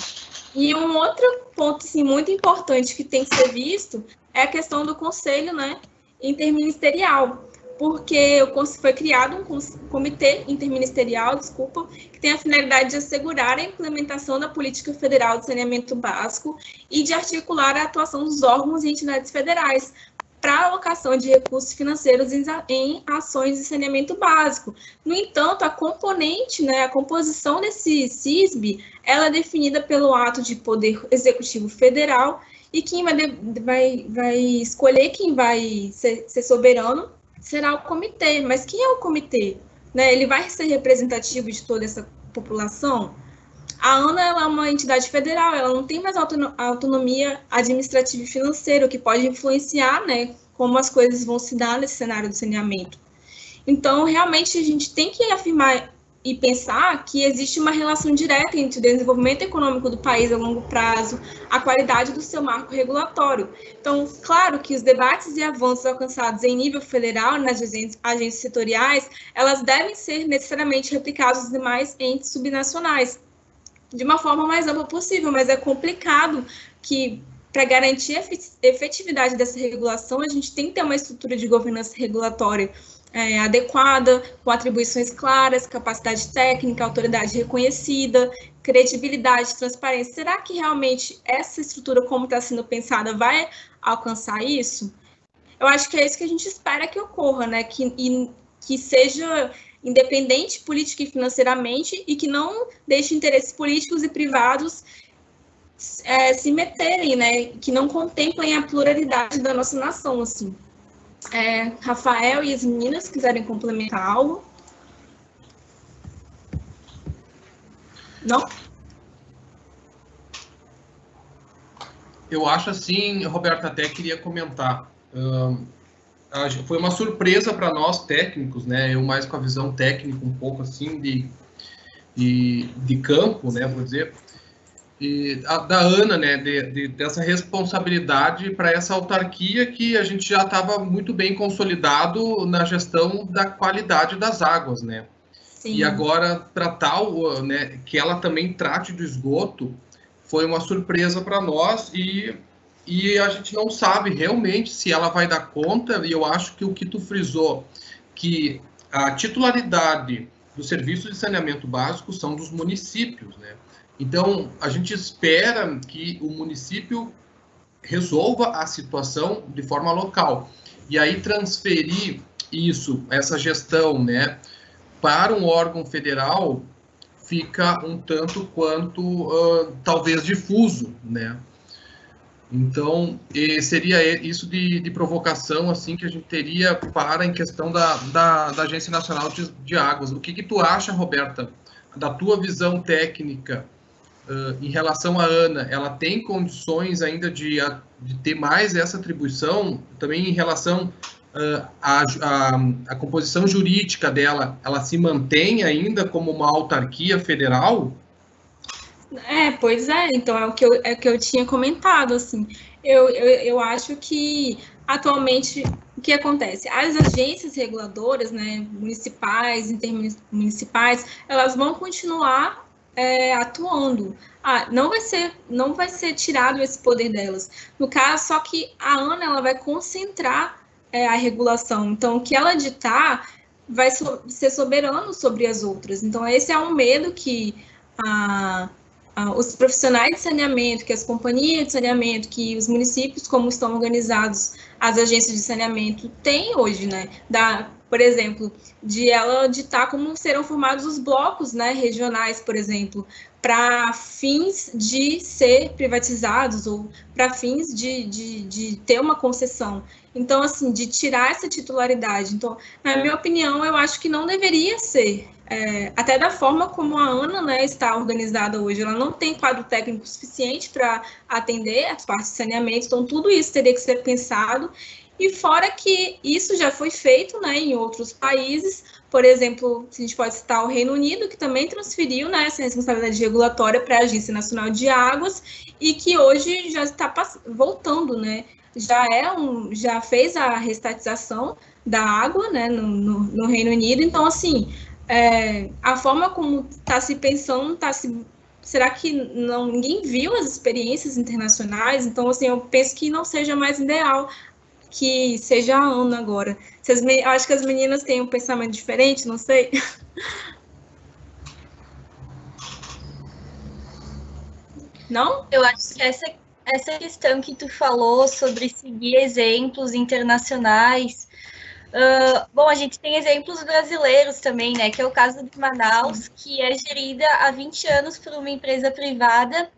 E um outro ponto assim, muito importante que tem que ser visto é a questão do conselho né, interministerial porque foi criado um comitê interministerial, desculpa, que tem a finalidade de assegurar a implementação da política federal de saneamento básico e de articular a atuação dos órgãos e entidades federais para alocação de recursos financeiros em ações de saneamento básico. No entanto, a componente, né, a composição desse CISB, ela é definida pelo ato de poder executivo federal e quem vai, vai, vai escolher quem vai ser, ser soberano será o comitê. Mas quem é o comitê? Né? Ele vai ser representativo de toda essa população? A ANA é uma entidade federal, ela não tem mais autonomia administrativa e financeira, o que pode influenciar né, como as coisas vão se dar nesse cenário do saneamento. Então, realmente, a gente tem que afirmar e pensar que existe uma relação direta entre o desenvolvimento econômico do país a longo prazo, a qualidade do seu marco regulatório. Então, claro que os debates e avanços alcançados em nível federal nas agências setoriais, elas devem ser necessariamente replicados nos demais entes subnacionais, de uma forma mais ampla possível, mas é complicado que para garantir a efetividade dessa regulação, a gente tem que ter uma estrutura de governança regulatória é, adequada, com atribuições claras, capacidade técnica, autoridade reconhecida, credibilidade, transparência. Será que realmente essa estrutura, como está sendo pensada, vai alcançar isso? Eu acho que é isso que a gente espera que ocorra, né? Que, e, que seja independente política e financeiramente e que não deixe interesses políticos e privados é, se meterem, né? Que não contemplem a pluralidade da nossa nação, assim. É, Rafael e as meninas quiserem complementar algo? Não? Eu acho assim, Roberto, até queria comentar. Um, foi uma surpresa para nós técnicos, né? Eu mais com a visão técnica um pouco assim de, de, de campo, né? Vou dizer, e a, da Ana, né, de, de, dessa responsabilidade para essa autarquia que a gente já estava muito bem consolidado na gestão da qualidade das águas, né? Sim. E agora para tal, né, que ela também trate do esgoto, foi uma surpresa para nós e, e a gente não sabe realmente se ela vai dar conta. E eu acho que o que tu frisou, que a titularidade do serviço de saneamento básico são dos municípios, né? Então, a gente espera que o município resolva a situação de forma local. E aí transferir isso, essa gestão, né, para um órgão federal fica um tanto quanto uh, talvez difuso, né? Então, seria isso de, de, provocação assim que a gente teria para em questão da, da, da Agência Nacional de, de Águas. O que, que tu acha, Roberta, da tua visão técnica Uh, em relação à Ana, ela tem condições ainda de, de ter mais essa atribuição? Também em relação à, composição jurídica dela, ela se mantém ainda como uma autarquia federal? É, pois é, então é o que eu, é o que eu tinha comentado, assim. Eu, eu, eu acho que atualmente o que acontece? As agências reguladoras, né, municipais, intermunicipais, elas vão continuar é, atuando. Ah, não vai ser, não vai ser tirado esse poder delas. No caso, só que a ANA ela vai concentrar é, a regulação. Então, o que ela ditar vai so, ser soberano sobre as outras. Então, esse é um medo que a, a, os profissionais de saneamento, que as companhias de saneamento, que os municípios, como estão organizados, as agências de saneamento têm hoje, né? Da, por exemplo, de ela ditar como serão formados os blocos né, regionais, por exemplo, para fins de ser privatizados ou para fins de, de, de, ter uma concessão. Então, assim, de tirar essa titularidade. Então, na minha opinião, eu acho que não deveria ser. É, até da forma como a ANA né, está organizada hoje, ela não tem quadro técnico suficiente para atender as partes de saneamento, então tudo isso teria que ser pensado. E fora que isso já foi feito né, em outros países, por exemplo, a gente pode citar o Reino Unido, que também transferiu né, essa responsabilidade regulatória para a Agência Nacional de Águas e que hoje já está voltando, né? Já é um, já fez a restatização da água, né, no, no, no Reino Unido. Então, assim, é, a forma como está se pensando, está se será que não ninguém viu as experiências internacionais? Então, assim, eu penso que não seja mais ideal que seja a Ana agora. Vocês, acho que as meninas têm um pensamento diferente, não sei. Não? Eu acho que essa, essa questão que tu falou sobre seguir exemplos internacionais. Uh, bom, a gente tem exemplos brasileiros também, né? Que é o caso de Manaus, que é gerida há 20 anos por uma empresa privada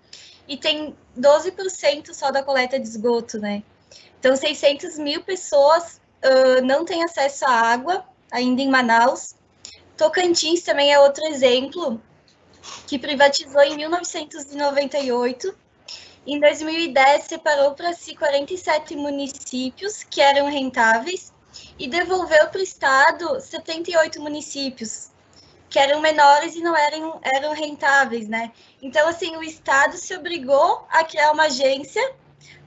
e tem 12% só da coleta de esgoto, né? Então, 600 mil pessoas uh, não têm acesso à água, ainda em Manaus. Tocantins também é outro exemplo, que privatizou em 1998. Em 2010, separou para si 47 municípios que eram rentáveis e devolveu para o Estado 78 municípios que eram menores e não eram, eram rentáveis, né? Então, assim, o Estado se obrigou a criar uma agência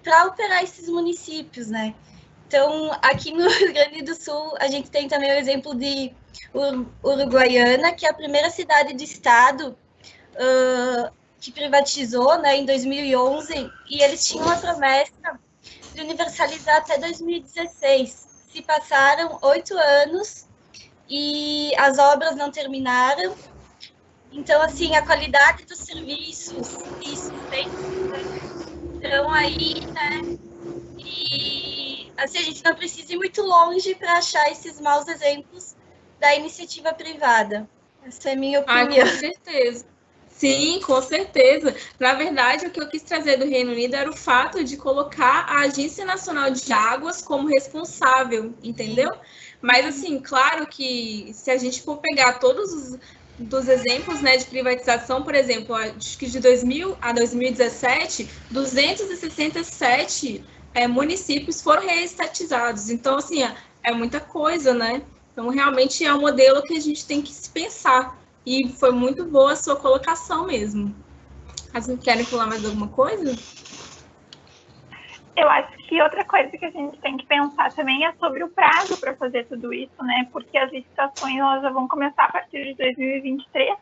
para operar esses municípios, né? Então, aqui no Rio Grande do Sul, a gente tem também o exemplo de Uruguaiana, que é a primeira cidade do estado uh, que privatizou né, em 2011, e eles tinham a promessa de universalizar até 2016. Se passaram oito anos e as obras não terminaram. Então, assim, a qualidade dos serviços e sustento estão aí, né? E assim, a gente não precisa ir muito longe para achar esses maus exemplos da iniciativa privada. Essa é a minha opinião. Ah, com certeza. Sim, com certeza. Na verdade, o que eu quis trazer do Reino Unido era o fato de colocar a Agência Nacional de Águas como responsável, entendeu? Mas, assim, claro que se a gente for pegar todos os, dos exemplos né, de privatização, por exemplo, acho que de 2000 a 2017, 267 é, municípios foram reestatizados. Então, assim, é, é muita coisa, né? Então, realmente é um modelo que a gente tem que se pensar. E foi muito boa a sua colocação mesmo. Vocês querem falar mais alguma coisa? Eu acho que outra coisa que a gente tem que pensar também é sobre o prazo para fazer tudo isso, né? Porque as licitações elas já vão começar a partir de 2023.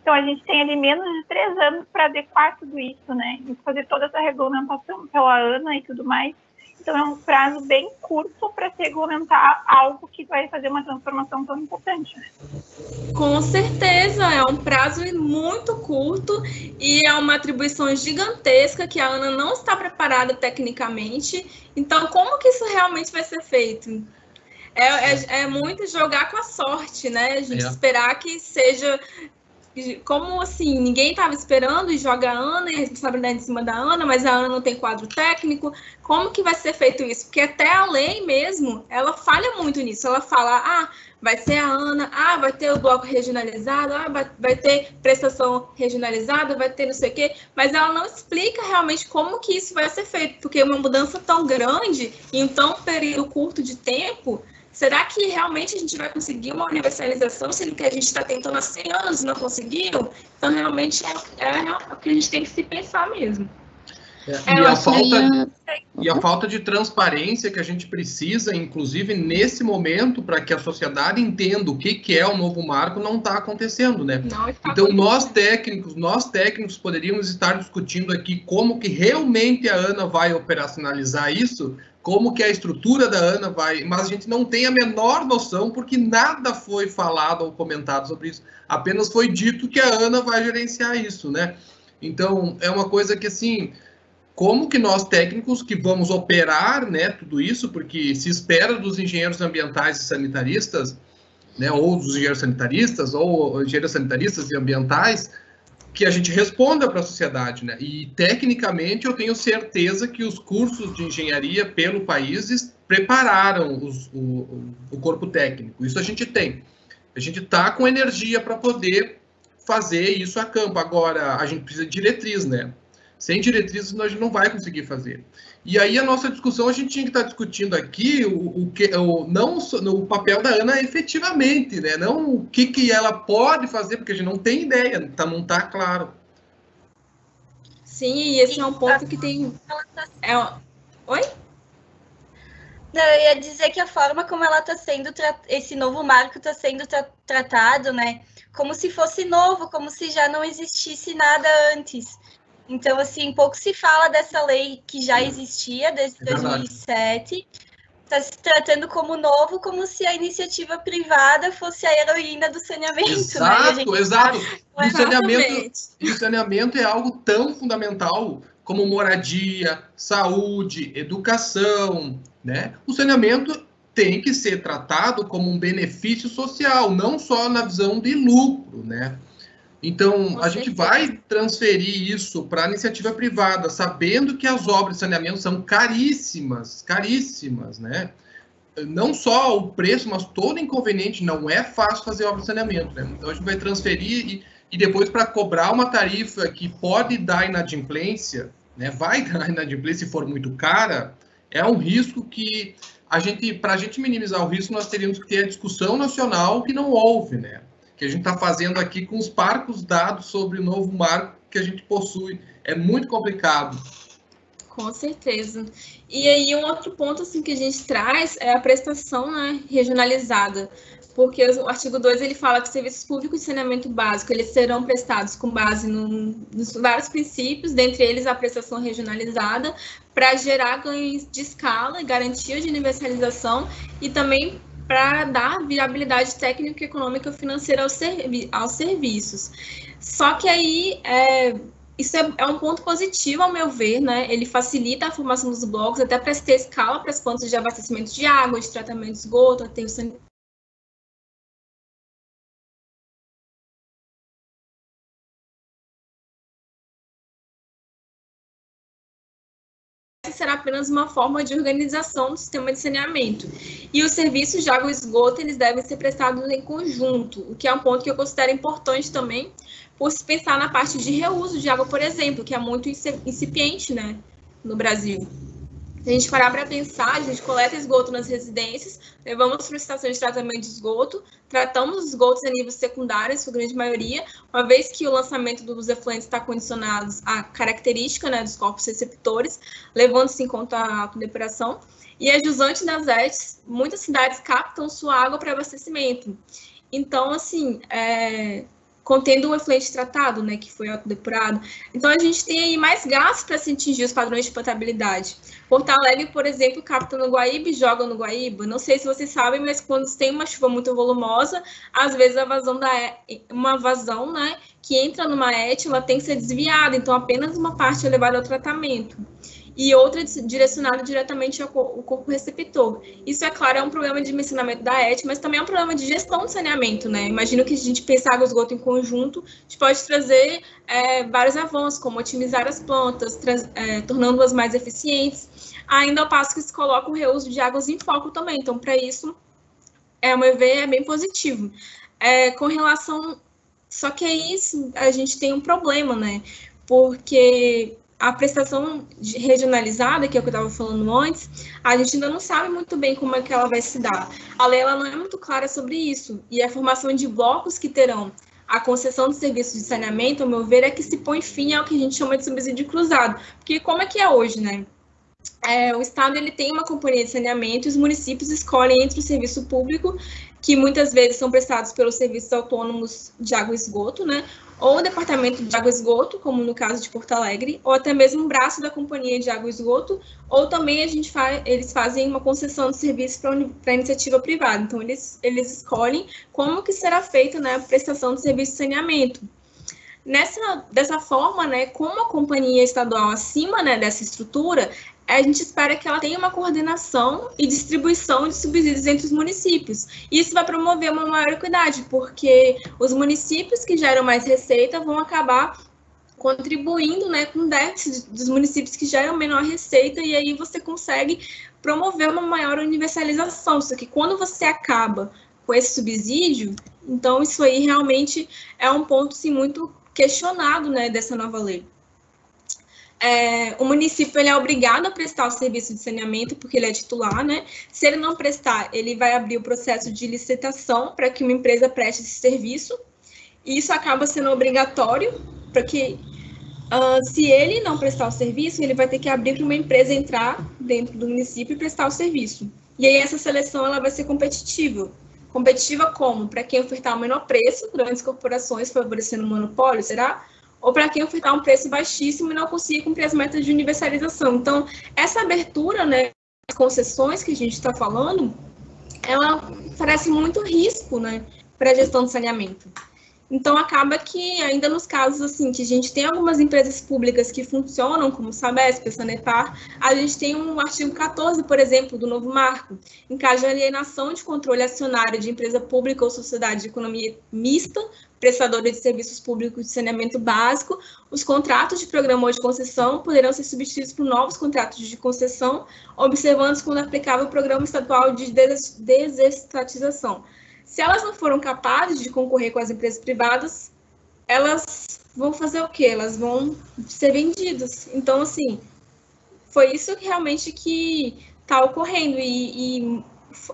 Então a gente tem ali menos de três anos para adequar tudo isso, né? E fazer toda essa regulamentação pela ANA e tudo mais. Então, é um prazo bem curto para se regulamentar algo que vai fazer uma transformação tão importante. Né? Com certeza, é um prazo muito curto e é uma atribuição gigantesca que a Ana não está preparada tecnicamente. Então, como que isso realmente vai ser feito? É, é, é muito jogar com a sorte, né? A gente é. esperar que seja como assim, ninguém estava esperando e joga a Ana e a responsabilidade em cima da Ana, mas a Ana não tem quadro técnico, como que vai ser feito isso? Porque até a lei mesmo, ela falha muito nisso, ela fala, ah, vai ser a Ana, ah, vai ter o bloco regionalizado, ah, vai, vai ter prestação regionalizada, vai ter não sei o quê, mas ela não explica realmente como que isso vai ser feito, porque uma mudança tão grande em tão período curto de tempo, será que realmente a gente vai conseguir uma universalização, sendo que a gente está tentando há 100 anos e não conseguiu? Então, realmente, é, é, é o que a gente tem que se pensar mesmo. É, é, e, a falta, e a falta de transparência que a gente precisa, inclusive nesse momento, para que a sociedade entenda o que, que é o novo marco, não está acontecendo, né? então nós técnicos, nós técnicos poderíamos estar discutindo aqui como que realmente a ANA vai operacionalizar isso, como que a estrutura da ANA vai, mas a gente não tem a menor noção porque nada foi falado ou comentado sobre isso. Apenas foi dito que a ANA vai gerenciar isso, né? Então é uma coisa que assim como que nós técnicos que vamos operar, né, tudo isso, porque se espera dos engenheiros ambientais e sanitaristas, né, ou dos engenheiros sanitaristas, ou engenheiros sanitaristas e ambientais, que a gente responda para a sociedade, né? E tecnicamente eu tenho certeza que os cursos de engenharia pelo país prepararam os, o, o corpo técnico. Isso a gente tem. A gente está com energia para poder fazer isso a campo. Agora a gente precisa de diretriz, né? Sem diretrizes nós não vai conseguir fazer. E aí a nossa discussão, a gente tinha que estar discutindo aqui o, o que, o, não o papel da Ana efetivamente, né? Não o que, que ela pode fazer, porque a gente não tem ideia, tá, não está claro. Sim, e esse é um ponto que tem. É... Oi? Não, eu ia dizer que a forma como ela está sendo, esse novo marco está sendo tra tratado, né? Como se fosse novo, como se já não existisse nada antes. Então, assim, pouco se fala dessa lei que já existia desde é 2007. Está se tratando como novo, como se a iniciativa privada fosse a heroína do saneamento. Né? Exato, né? exato. E o, saneamento, e o saneamento é algo tão fundamental como moradia, saúde, educação, né? O saneamento tem que ser tratado como um benefício social, não só na visão de lucro, né? Então, a gente vai transferir isso para a iniciativa privada, sabendo que as obras de saneamento são caríssimas, caríssimas, né? Não só o preço, mas todo inconveniente. Não é fácil fazer obra de saneamento, né? Então, a gente vai transferir e, e depois para cobrar uma tarifa que pode dar inadimplência, né? Vai dar inadimplência se for muito cara, é um risco que a gente, para a gente minimizar o risco, nós teríamos que ter a discussão nacional que não houve, né? Que a gente está fazendo aqui com os parcos dados sobre o novo marco que a gente possui. É muito complicado. Com certeza. E aí um outro ponto assim que a gente traz é a prestação né, regionalizada, porque o artigo 2 ele fala que serviços públicos de saneamento básico eles serão prestados com base no, nos vários princípios, dentre eles a prestação regionalizada, para gerar ganhos de escala, garantia de universalização e também para dar viabilidade técnica, econômica e financeira aos, servi aos serviços. Só que aí é, isso é, é, um ponto positivo, ao meu ver, né? Ele facilita a formação dos blocos, até para ter escala para as plantas de abastecimento de água, de tratamento de esgoto, aterro sanitário será apenas uma forma de organização do sistema de saneamento. E os serviços de água e esgoto, eles devem ser prestados em conjunto, o que é um ponto que eu considero importante também, por se pensar na parte de reuso de água, por exemplo, que é muito incipiente, né, no Brasil. Se a gente parar para pensar, a gente coleta esgoto nas residências, levamos para a estação de tratamento de esgoto, tratamos os esgotos a nível secundário, sua grande maioria, uma vez que o lançamento dos efluentes está condicionado à característica né, dos corpos receptores, levando-se em conta a autodepuração. E a jusante das ETs, muitas cidades captam sua água para abastecimento. Então, assim, é, contendo o efluente tratado, né, que foi autodepurado. Então, a gente tem aí mais gastos para se atingir os padrões de potabilidade. Porto Alegre, por exemplo, capta no Guaíba e joga no Guaíba. Não sei se vocês sabem, mas quando tem uma chuva muito volumosa, às vezes a vazão da uma vazão, né, que entra numa ET, ela tem que ser desviada, então apenas uma parte é levada ao tratamento e outra direcionada diretamente ao corpo receptor. Isso, é claro, é um problema de dimensionamento da ET, mas também é um problema de gestão de saneamento, né? Imagino que a gente pensar água esgoto em conjunto, a gente pode trazer é, vários avanços, como otimizar as plantas, é, tornando-as mais eficientes, ainda ao passo que se coloca o reuso de águas em foco também. Então, para isso, é, meu ver, é bem positivo. É, com relação... Só que isso, a gente tem um problema, né? Porque a prestação regionalizada, que é o que eu estava falando antes, a gente ainda não sabe muito bem como é que ela vai se dar. A lei ela não é muito clara sobre isso, e a formação de blocos que terão a concessão de serviços de saneamento, ao meu ver, é que se põe fim ao que a gente chama de subsídio cruzado. Porque como é que é hoje, né? É, o Estado ele tem uma companhia de saneamento e os municípios escolhem entre o serviço público, que muitas vezes são prestados pelos serviços autônomos de água e esgoto, né? Ou o Departamento de Água e Esgoto, como no caso de Porto Alegre, ou até mesmo um braço da Companhia de Água e Esgoto, ou também a gente faz, eles fazem uma concessão de serviço para iniciativa privada. Então, eles, eles escolhem como que será feita né, a prestação de serviço de saneamento. Nessa, dessa forma, né, como a companhia estadual acima né, dessa estrutura, a gente espera que ela tenha uma coordenação e distribuição de subsídios entre os municípios. Isso vai promover uma maior equidade, porque os municípios que geram mais receita vão acabar contribuindo né, com o déficit dos municípios que geram menor receita, e aí você consegue promover uma maior universalização. Só que quando você acaba com esse subsídio, então isso aí realmente é um ponto sim, muito questionado né, dessa nova lei é, o município ele é obrigado a prestar o serviço de saneamento, porque ele é titular, né? Se ele não prestar, ele vai abrir o processo de licitação para que uma empresa preste esse serviço. E isso acaba sendo obrigatório, porque uh, se ele não prestar o serviço, ele vai ter que abrir para uma empresa entrar dentro do município e prestar o serviço. E aí essa seleção ela vai ser competitiva. Competitiva como? Para quem ofertar o menor preço, grandes corporações favorecendo o monopólio, será? Ou para quem ofertar um preço baixíssimo e não conseguir cumprir as metas de universalização. Então, essa abertura, né, concessões que a gente está falando, ela oferece muito risco, né, para a gestão do saneamento. Então, acaba que, ainda nos casos assim, que a gente tem algumas empresas públicas que funcionam, como Sabesp, Sanepar, a gente tem um artigo 14, por exemplo, do novo marco, em caso de alienação de controle acionário de empresa pública ou sociedade de economia mista, prestadora de serviços públicos de saneamento básico, os contratos de programa de concessão poderão ser substituídos por novos contratos de concessão, observando quando aplicável o programa estadual de desestatização. Se elas não foram capazes de concorrer com as empresas privadas, elas vão fazer o quê? Elas vão ser vendidas. Então, assim, foi isso que realmente que está ocorrendo e, e,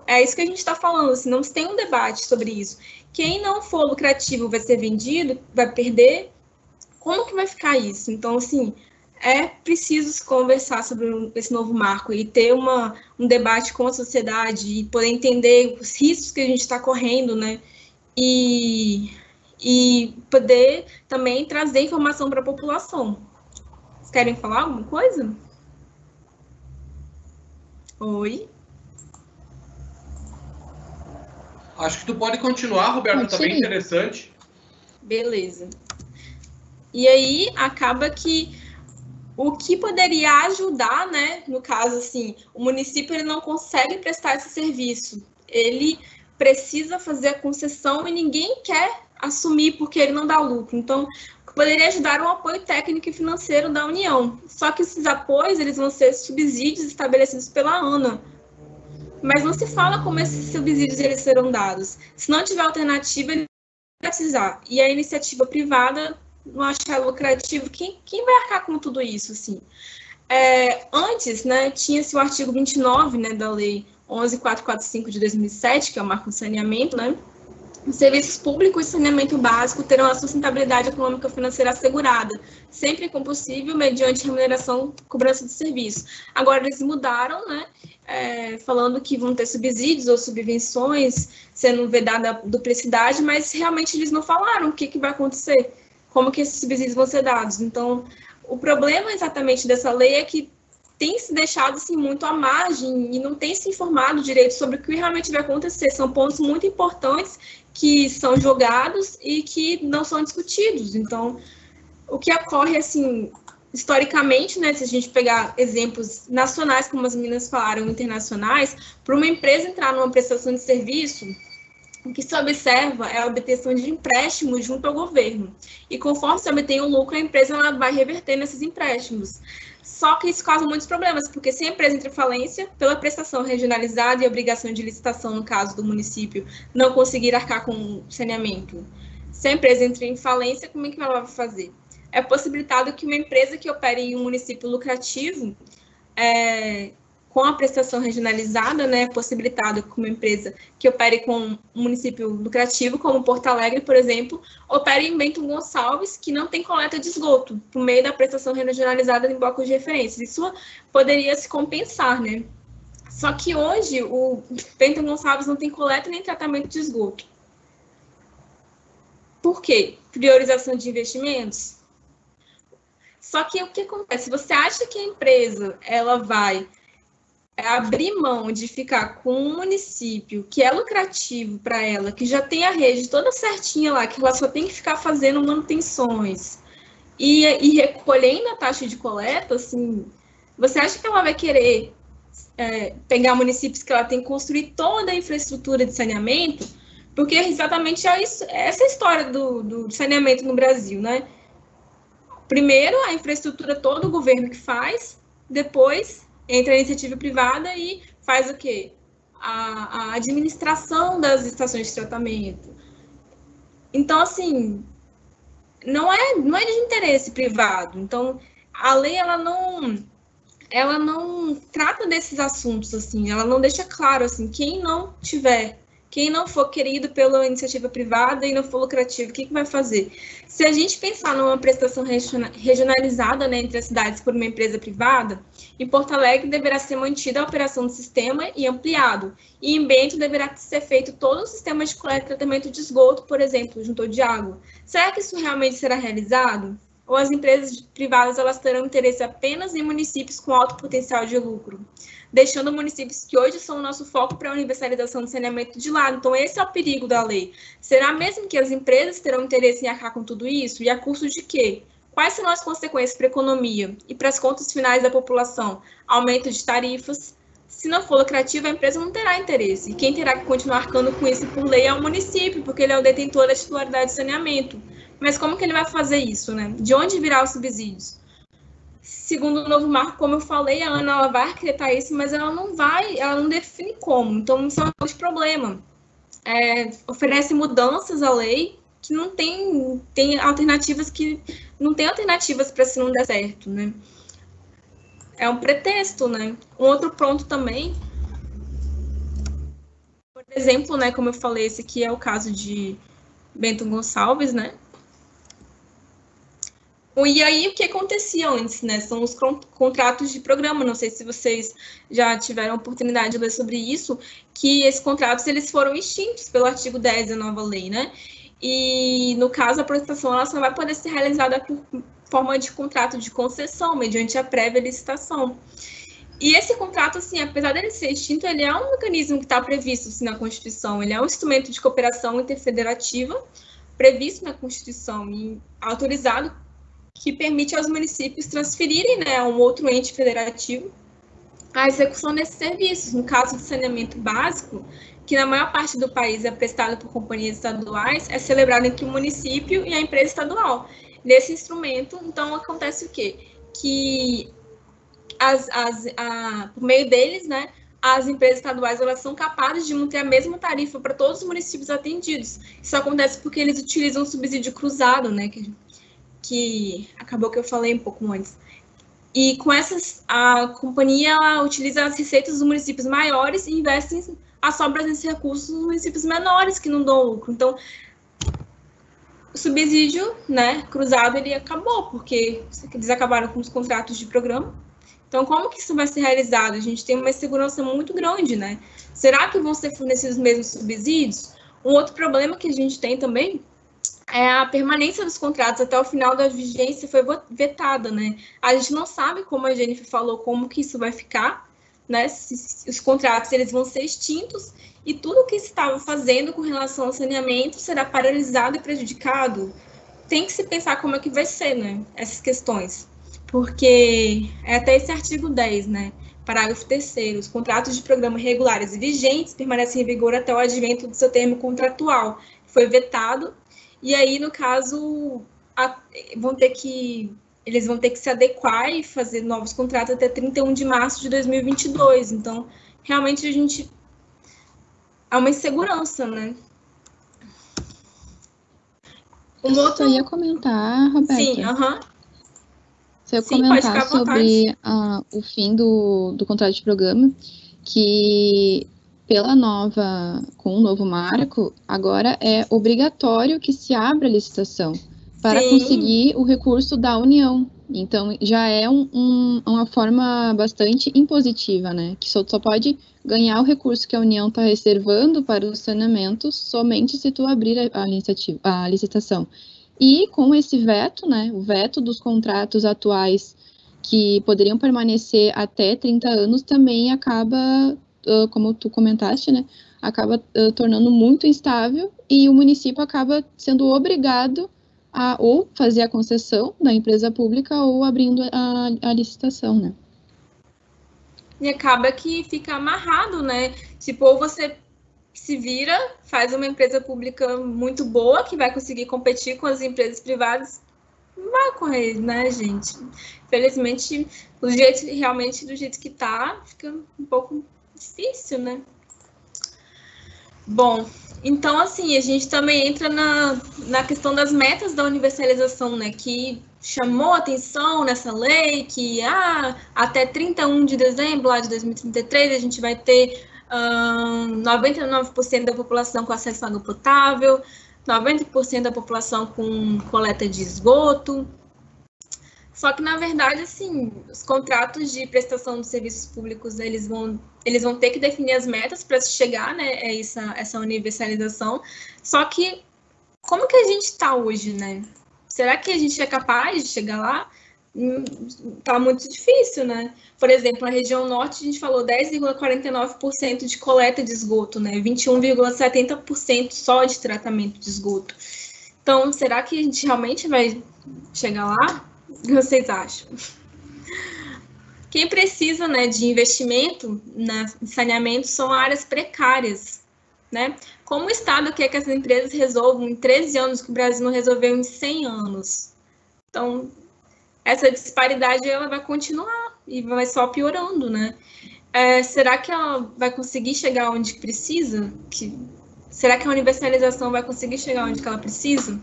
é isso que a gente está falando. Assim, não se tem um debate sobre isso. Quem não for lucrativo vai ser vendido, vai perder. Como que vai ficar isso? Então, assim, é preciso conversar sobre esse novo marco e ter uma, um debate com a sociedade e poder entender os riscos que a gente está correndo, né? E, e poder também trazer informação para a população. Vocês querem falar alguma coisa? Oi? Acho que tu pode continuar, Roberto, tá bem interessante. Beleza. E aí acaba que o que poderia ajudar, né? No caso, assim, o município ele não consegue prestar esse serviço. Ele precisa fazer a concessão e ninguém quer assumir porque ele não dá lucro. Então, poderia ajudar um apoio técnico e financeiro da União. Só que esses apoios eles vão ser subsídios estabelecidos pela ANA. Mas não se fala como esses subsídios eles serão dados. Se não tiver alternativa, ele vai precisar. E a iniciativa privada não achar lucrativo, quem, quem vai arcar com tudo isso, assim? É, antes, né, tinha-se o artigo 29, né, da lei 11445 de 2007, que é o marco do saneamento, né, os serviços públicos e saneamento básico terão a sustentabilidade econômica financeira assegurada, sempre que possível, mediante remuneração cobrança de serviço. Agora eles mudaram, né? É, falando que vão ter subsídios ou subvenções, sendo vedada a duplicidade, mas realmente eles não falaram o que, que vai acontecer como que esses subsídios vão ser dados. Então, o problema exatamente dessa lei é que tem se deixado assim muito à margem e não tem se informado direito sobre o que realmente vai acontecer. São pontos muito importantes que são jogados e que não são discutidos. Então, o que ocorre assim historicamente, né, se a gente pegar exemplos nacionais, como as meninas falaram, internacionais, para uma empresa entrar numa prestação de serviço, o que se observa é a obtenção de empréstimos junto ao governo. E conforme se obtém o lucro, a empresa ela vai reverter nesses empréstimos. Só que isso causa muitos problemas, porque se a empresa entra em falência, pela prestação regionalizada e obrigação de licitação, no caso do município, não conseguir arcar com saneamento. Se a empresa entra em falência, como é que ela vai fazer? é possibilitado que uma empresa que opere em um município lucrativo, é, com a prestação regionalizada, né, possibilitado que uma empresa que opere com um município lucrativo, como Porto Alegre, por exemplo, opere em Bento Gonçalves, que não tem coleta de esgoto, por meio da prestação regionalizada em blocos de referência. Isso poderia se compensar, né? Só que hoje o Bento Gonçalves não tem coleta nem tratamento de esgoto. Por quê? Priorização de investimentos? Só que o que acontece? Você acha que a empresa ela vai abrir mão de ficar com um município que é lucrativo para ela, que já tem a rede toda certinha lá, que ela só tem que ficar fazendo manutenções e, e recolhendo a taxa de coleta, assim, você acha que ela vai querer é, pegar municípios que ela tem que construir toda a infraestrutura de saneamento? Porque exatamente é isso, é essa história do, do saneamento no Brasil, né? Primeiro, a infraestrutura todo o governo que faz, depois entra a iniciativa privada e faz o quê? A, a administração das estações de tratamento. Então, assim, não é, não é de interesse privado. Então, a lei, ela não ela não trata desses assuntos assim, ela não deixa claro assim, quem não tiver quem não for querido pela iniciativa privada e não for lucrativo, o que, que vai fazer? Se a gente pensar numa prestação regionalizada né, entre as cidades por uma empresa privada, em Porto Alegre deverá ser mantida a operação do sistema e ampliado, e em Bento deverá ser feito todo o sistema de coleta e tratamento de esgoto, por exemplo, juntor de água. Será que isso realmente será realizado? Ou as empresas privadas elas terão interesse apenas em municípios com alto potencial de lucro? deixando municípios que hoje são o nosso foco para a universalização do saneamento de lado. Então, esse é o perigo da lei. Será mesmo que as empresas terão interesse em arcar com tudo isso? E a custo de quê? Quais serão as consequências para a economia e para as contas finais da população? Aumento de tarifas. Se não for lucrativo, a empresa não terá interesse. E quem terá que continuar arcando com isso por lei é o município, porque ele é o detentor da titularidade de saneamento. Mas como que ele vai fazer isso, né? De onde virá os subsídios? segundo o novo marco, como eu falei, a Ana ela vai arquitetar isso, mas ela não vai, ela não define como. Então, isso é um grande problema. É, oferece mudanças à lei que não tem, tem alternativas que não tem alternativas para se não der certo, né? É um pretexto, né? Um outro ponto também, por exemplo, né, como eu falei, esse aqui é o caso de Bento Gonçalves, né? E aí, o que acontecia antes, né? São os contratos de programa. Não sei se vocês já tiveram oportunidade de ler sobre isso, que esses contratos eles foram extintos pelo artigo 10 da nova lei, né? E, no caso, a prestação ela só vai poder ser realizada por forma de contrato de concessão, mediante a prévia licitação. E esse contrato, assim, apesar dele ser extinto, ele é um mecanismo que está previsto assim, na Constituição. Ele é um instrumento de cooperação interfederativa previsto na Constituição e autorizado que permite aos municípios transferirem né, a um outro ente federativo a execução desses serviços. No caso de saneamento básico, que na maior parte do país é prestado por companhias estaduais, é celebrado entre o município e a empresa estadual. Nesse instrumento, então, acontece o quê? Que as, as, a, por meio deles, né, as empresas estaduais elas são capazes de manter a mesma tarifa para todos os municípios atendidos. Isso acontece porque eles utilizam o subsídio cruzado, né, que que acabou que eu falei um pouco antes. E com essas, a companhia utiliza as receitas dos municípios maiores e investe as sobras desses recursos nos municípios menores que não dão lucro. Então, o subsídio, né, cruzado, ele acabou, porque eles acabaram com os contratos de programa. Então, como que isso vai ser realizado? A gente tem uma insegurança muito grande, né? Será que vão ser fornecidos os mesmos subsídios? Um outro problema que a gente tem também é, a permanência dos contratos até o final da vigência foi vetada, né? A gente não sabe, como a Jennifer falou, como que isso vai ficar, né? Os contratos eles vão ser extintos e tudo que se estava fazendo com relação ao saneamento será paralisado e prejudicado. Tem que se pensar como é que vai ser, né? Essas questões. Porque é até esse artigo 10, né? Parágrafo 3 os contratos de programa regulares e vigentes permanecem em vigor até o advento do seu termo contratual. Foi vetado e aí, no caso, a, vão ter que eles vão ter que se adequar e fazer novos contratos até 31 de março de 2022. Então, realmente a gente há uma insegurança, né? Um eu outro... só ia comentar, Roberta. Sim, aham. Uh -huh. Se eu Sim, comentar sobre uh, o fim do, do contrato de programa, que pela nova, com o novo marco, agora é obrigatório que se abra a licitação para Sim. conseguir o recurso da União. Então, já é um, um, uma forma bastante impositiva, né? Que só, só pode ganhar o recurso que a União está reservando para o saneamento somente se tu abrir a, a, a licitação. E com esse veto, né? O veto dos contratos atuais que poderiam permanecer até 30 anos também acaba, como tu comentaste, né? Acaba tornando muito instável e o município acaba sendo obrigado a ou fazer a concessão da empresa pública ou abrindo a, a licitação, né? E acaba que fica amarrado, né? Tipo, ou você se vira, faz uma empresa pública muito boa, que vai conseguir competir com as empresas privadas, vai correr, né, gente? Infelizmente, do jeito, realmente, do jeito que tá, fica um pouco difícil, né? Bom, então, assim, a gente também entra na, na questão das metas da universalização, né? Que chamou atenção nessa lei que ah, até 31 de dezembro lá de 2033 a gente vai ter um, 99% da população com acesso à água potável, 90% da população com coleta de esgoto, só que, na verdade, assim, os contratos de prestação de serviços públicos, eles vão, eles vão ter que definir as metas para chegar, né, a essa, essa universalização. Só que, como que a gente está hoje, né? Será que a gente é capaz de chegar lá? Tá muito difícil, né? Por exemplo, na região norte, a gente falou 10,49% de coleta de esgoto, né? 21,70% só de tratamento de esgoto. Então, será que a gente realmente vai chegar lá? O que vocês acham? Quem precisa né, de investimento na saneamento são áreas precárias. Né? Como o Estado quer que as empresas resolvam em 13 anos, que o Brasil não resolveu em 100 anos. Então, essa disparidade ela vai continuar e vai só piorando, né? É, será que ela vai conseguir chegar onde precisa? Que, será que a universalização vai conseguir chegar onde ela precisa?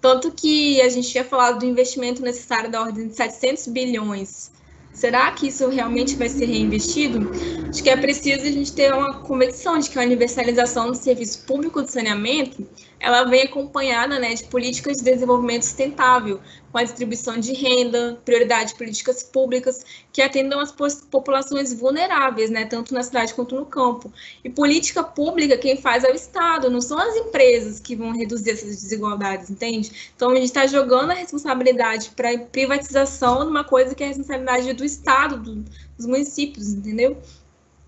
Tanto que a gente tinha falado do investimento necessário da ordem de 700 bilhões. Será que isso realmente vai ser reinvestido? Acho que é preciso a gente ter uma convicção de que a universalização do serviço público de saneamento ela vem acompanhada né, de políticas de desenvolvimento sustentável, com a distribuição de renda, prioridade de políticas públicas que atendam as populações vulneráveis, né, tanto na cidade quanto no campo. E política pública quem faz é o Estado, não são as empresas que vão reduzir essas desigualdades, entende? Então a gente está jogando a responsabilidade para privatização de uma coisa que é a responsabilidade do Estado, do, dos municípios, entendeu?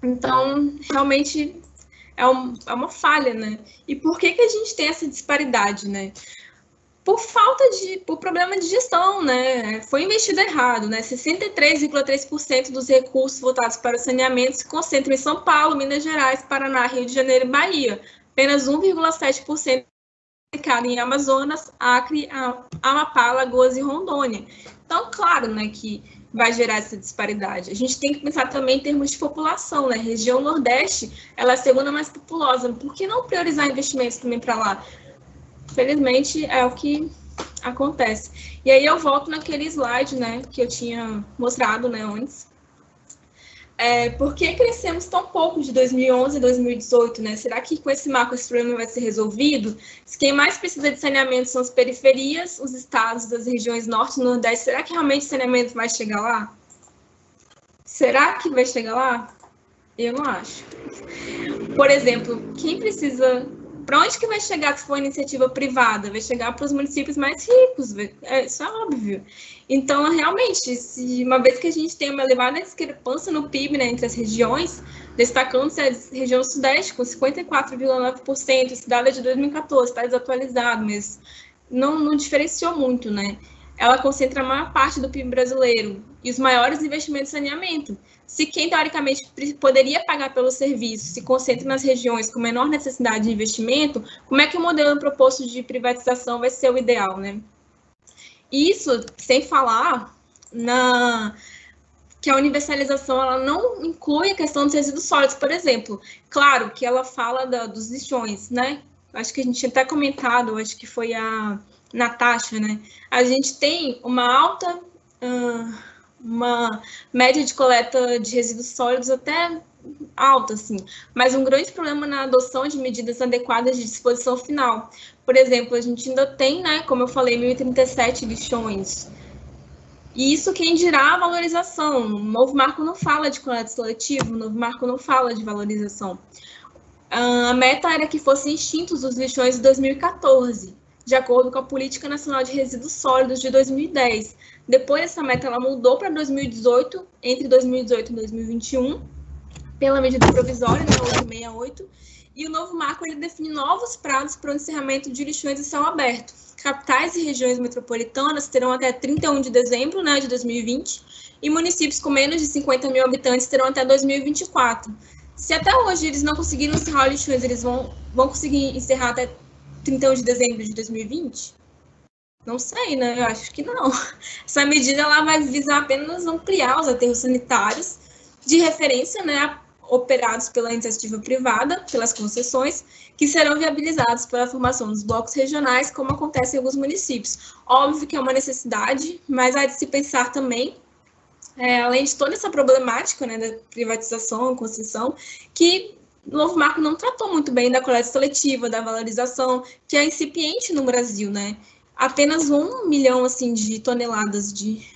Então, realmente é, um, é uma falha, né? E por que, que a gente tem essa disparidade, né? Por falta de, por problema de gestão, né? Foi investido errado, né? 63,3% dos recursos voltados para o saneamento se concentram em São Paulo, Minas Gerais, Paraná, Rio de Janeiro e Bahia. Apenas 1,7% aplicado em Amazonas, Acre, Amapá, Lagoas e Rondônia. Então, claro, né, que vai gerar essa disparidade. A gente tem que pensar também em termos de população, né? Região Nordeste, ela é a segunda mais populosa. Por que não priorizar investimentos também para lá? Felizmente, é o que acontece. E aí eu volto naquele slide, né, que eu tinha mostrado, né, antes, é, por que crescemos tão pouco de 2011 a 2018, né? Será que com esse marco esse problema vai ser resolvido? Se quem mais precisa de saneamento são as periferias, os estados das regiões norte e nordeste, será que realmente o saneamento vai chegar lá? Será que vai chegar lá? Eu não acho. Por exemplo, quem precisa para onde que vai chegar se for iniciativa privada? Vai chegar para os municípios mais ricos, é, isso é óbvio. Então, realmente, se, uma vez que a gente tem uma elevada discrepância no PIB né, entre as regiões, destacando-se a região sudeste com 54,9%, esse dado é de 2014, está desatualizado, mas não, não diferenciou muito, né? Ela concentra a maior parte do PIB brasileiro e os maiores investimentos em saneamento. Se quem teoricamente poderia pagar pelo serviço se concentra nas regiões com menor necessidade de investimento, como é que o modelo proposto de privatização vai ser o ideal, né? Isso sem falar na que a universalização ela não inclui a questão dos resíduos sólidos, por exemplo. Claro que ela fala da, dos lixões, né? acho que a gente tinha até comentado, acho que foi a Natasha, né? A gente tem uma alta, uma média de coleta de resíduos sólidos até alta, assim, mas um grande problema na adoção de medidas adequadas de disposição final. Por exemplo, a gente ainda tem, né, como eu falei, 1.037 lixões. E isso quem dirá a valorização. O novo marco não fala de coleta seletiva, o novo marco não fala de valorização. A meta era que fossem extintos os lixões de 2014, de acordo com a Política Nacional de Resíduos Sólidos de 2010. Depois, essa meta ela mudou para 2018, entre 2018 e 2021, pela medida provisória, né, 868, e o novo marco ele define novos prazos para o encerramento de lixões em céu aberto. Capitais e regiões metropolitanas terão até 31 de dezembro né, de 2020, e municípios com menos de 50 mil habitantes terão até 2024. Se até hoje eles não conseguiram encerrar lixões, eles vão, vão conseguir encerrar até 31 de dezembro de 2020? Não sei, né? Eu acho que não. Essa medida ela vai visar apenas ampliar os aterros sanitários de referência, né, operados pela iniciativa privada, pelas concessões, que serão viabilizados pela formação dos blocos regionais, como acontece em alguns municípios. Óbvio que é uma necessidade, mas há de se pensar também, é, além de toda essa problemática né, da privatização, concessão, que o novo marco não tratou muito bem da coleta seletiva, da valorização, que é incipiente no Brasil, né? Apenas um milhão assim de toneladas de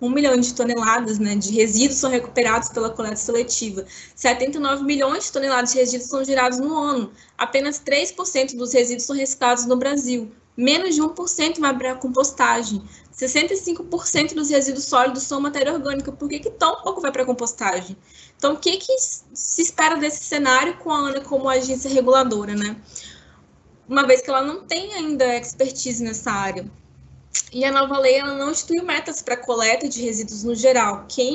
um milhão de toneladas né, de resíduos são recuperados pela coleta seletiva. 79 milhões de toneladas de resíduos são gerados no ano. Apenas 3% dos resíduos são reciclados no Brasil. Menos de 1% vai para a compostagem. 65% dos resíduos sólidos são matéria orgânica. Por que, que tão pouco vai para a compostagem? Então, o que, que se espera desse cenário com a ANA como agência reguladora, né? Uma vez que ela não tem ainda expertise nessa área. E a nova lei ela não instituiu metas para coleta de resíduos no geral, quem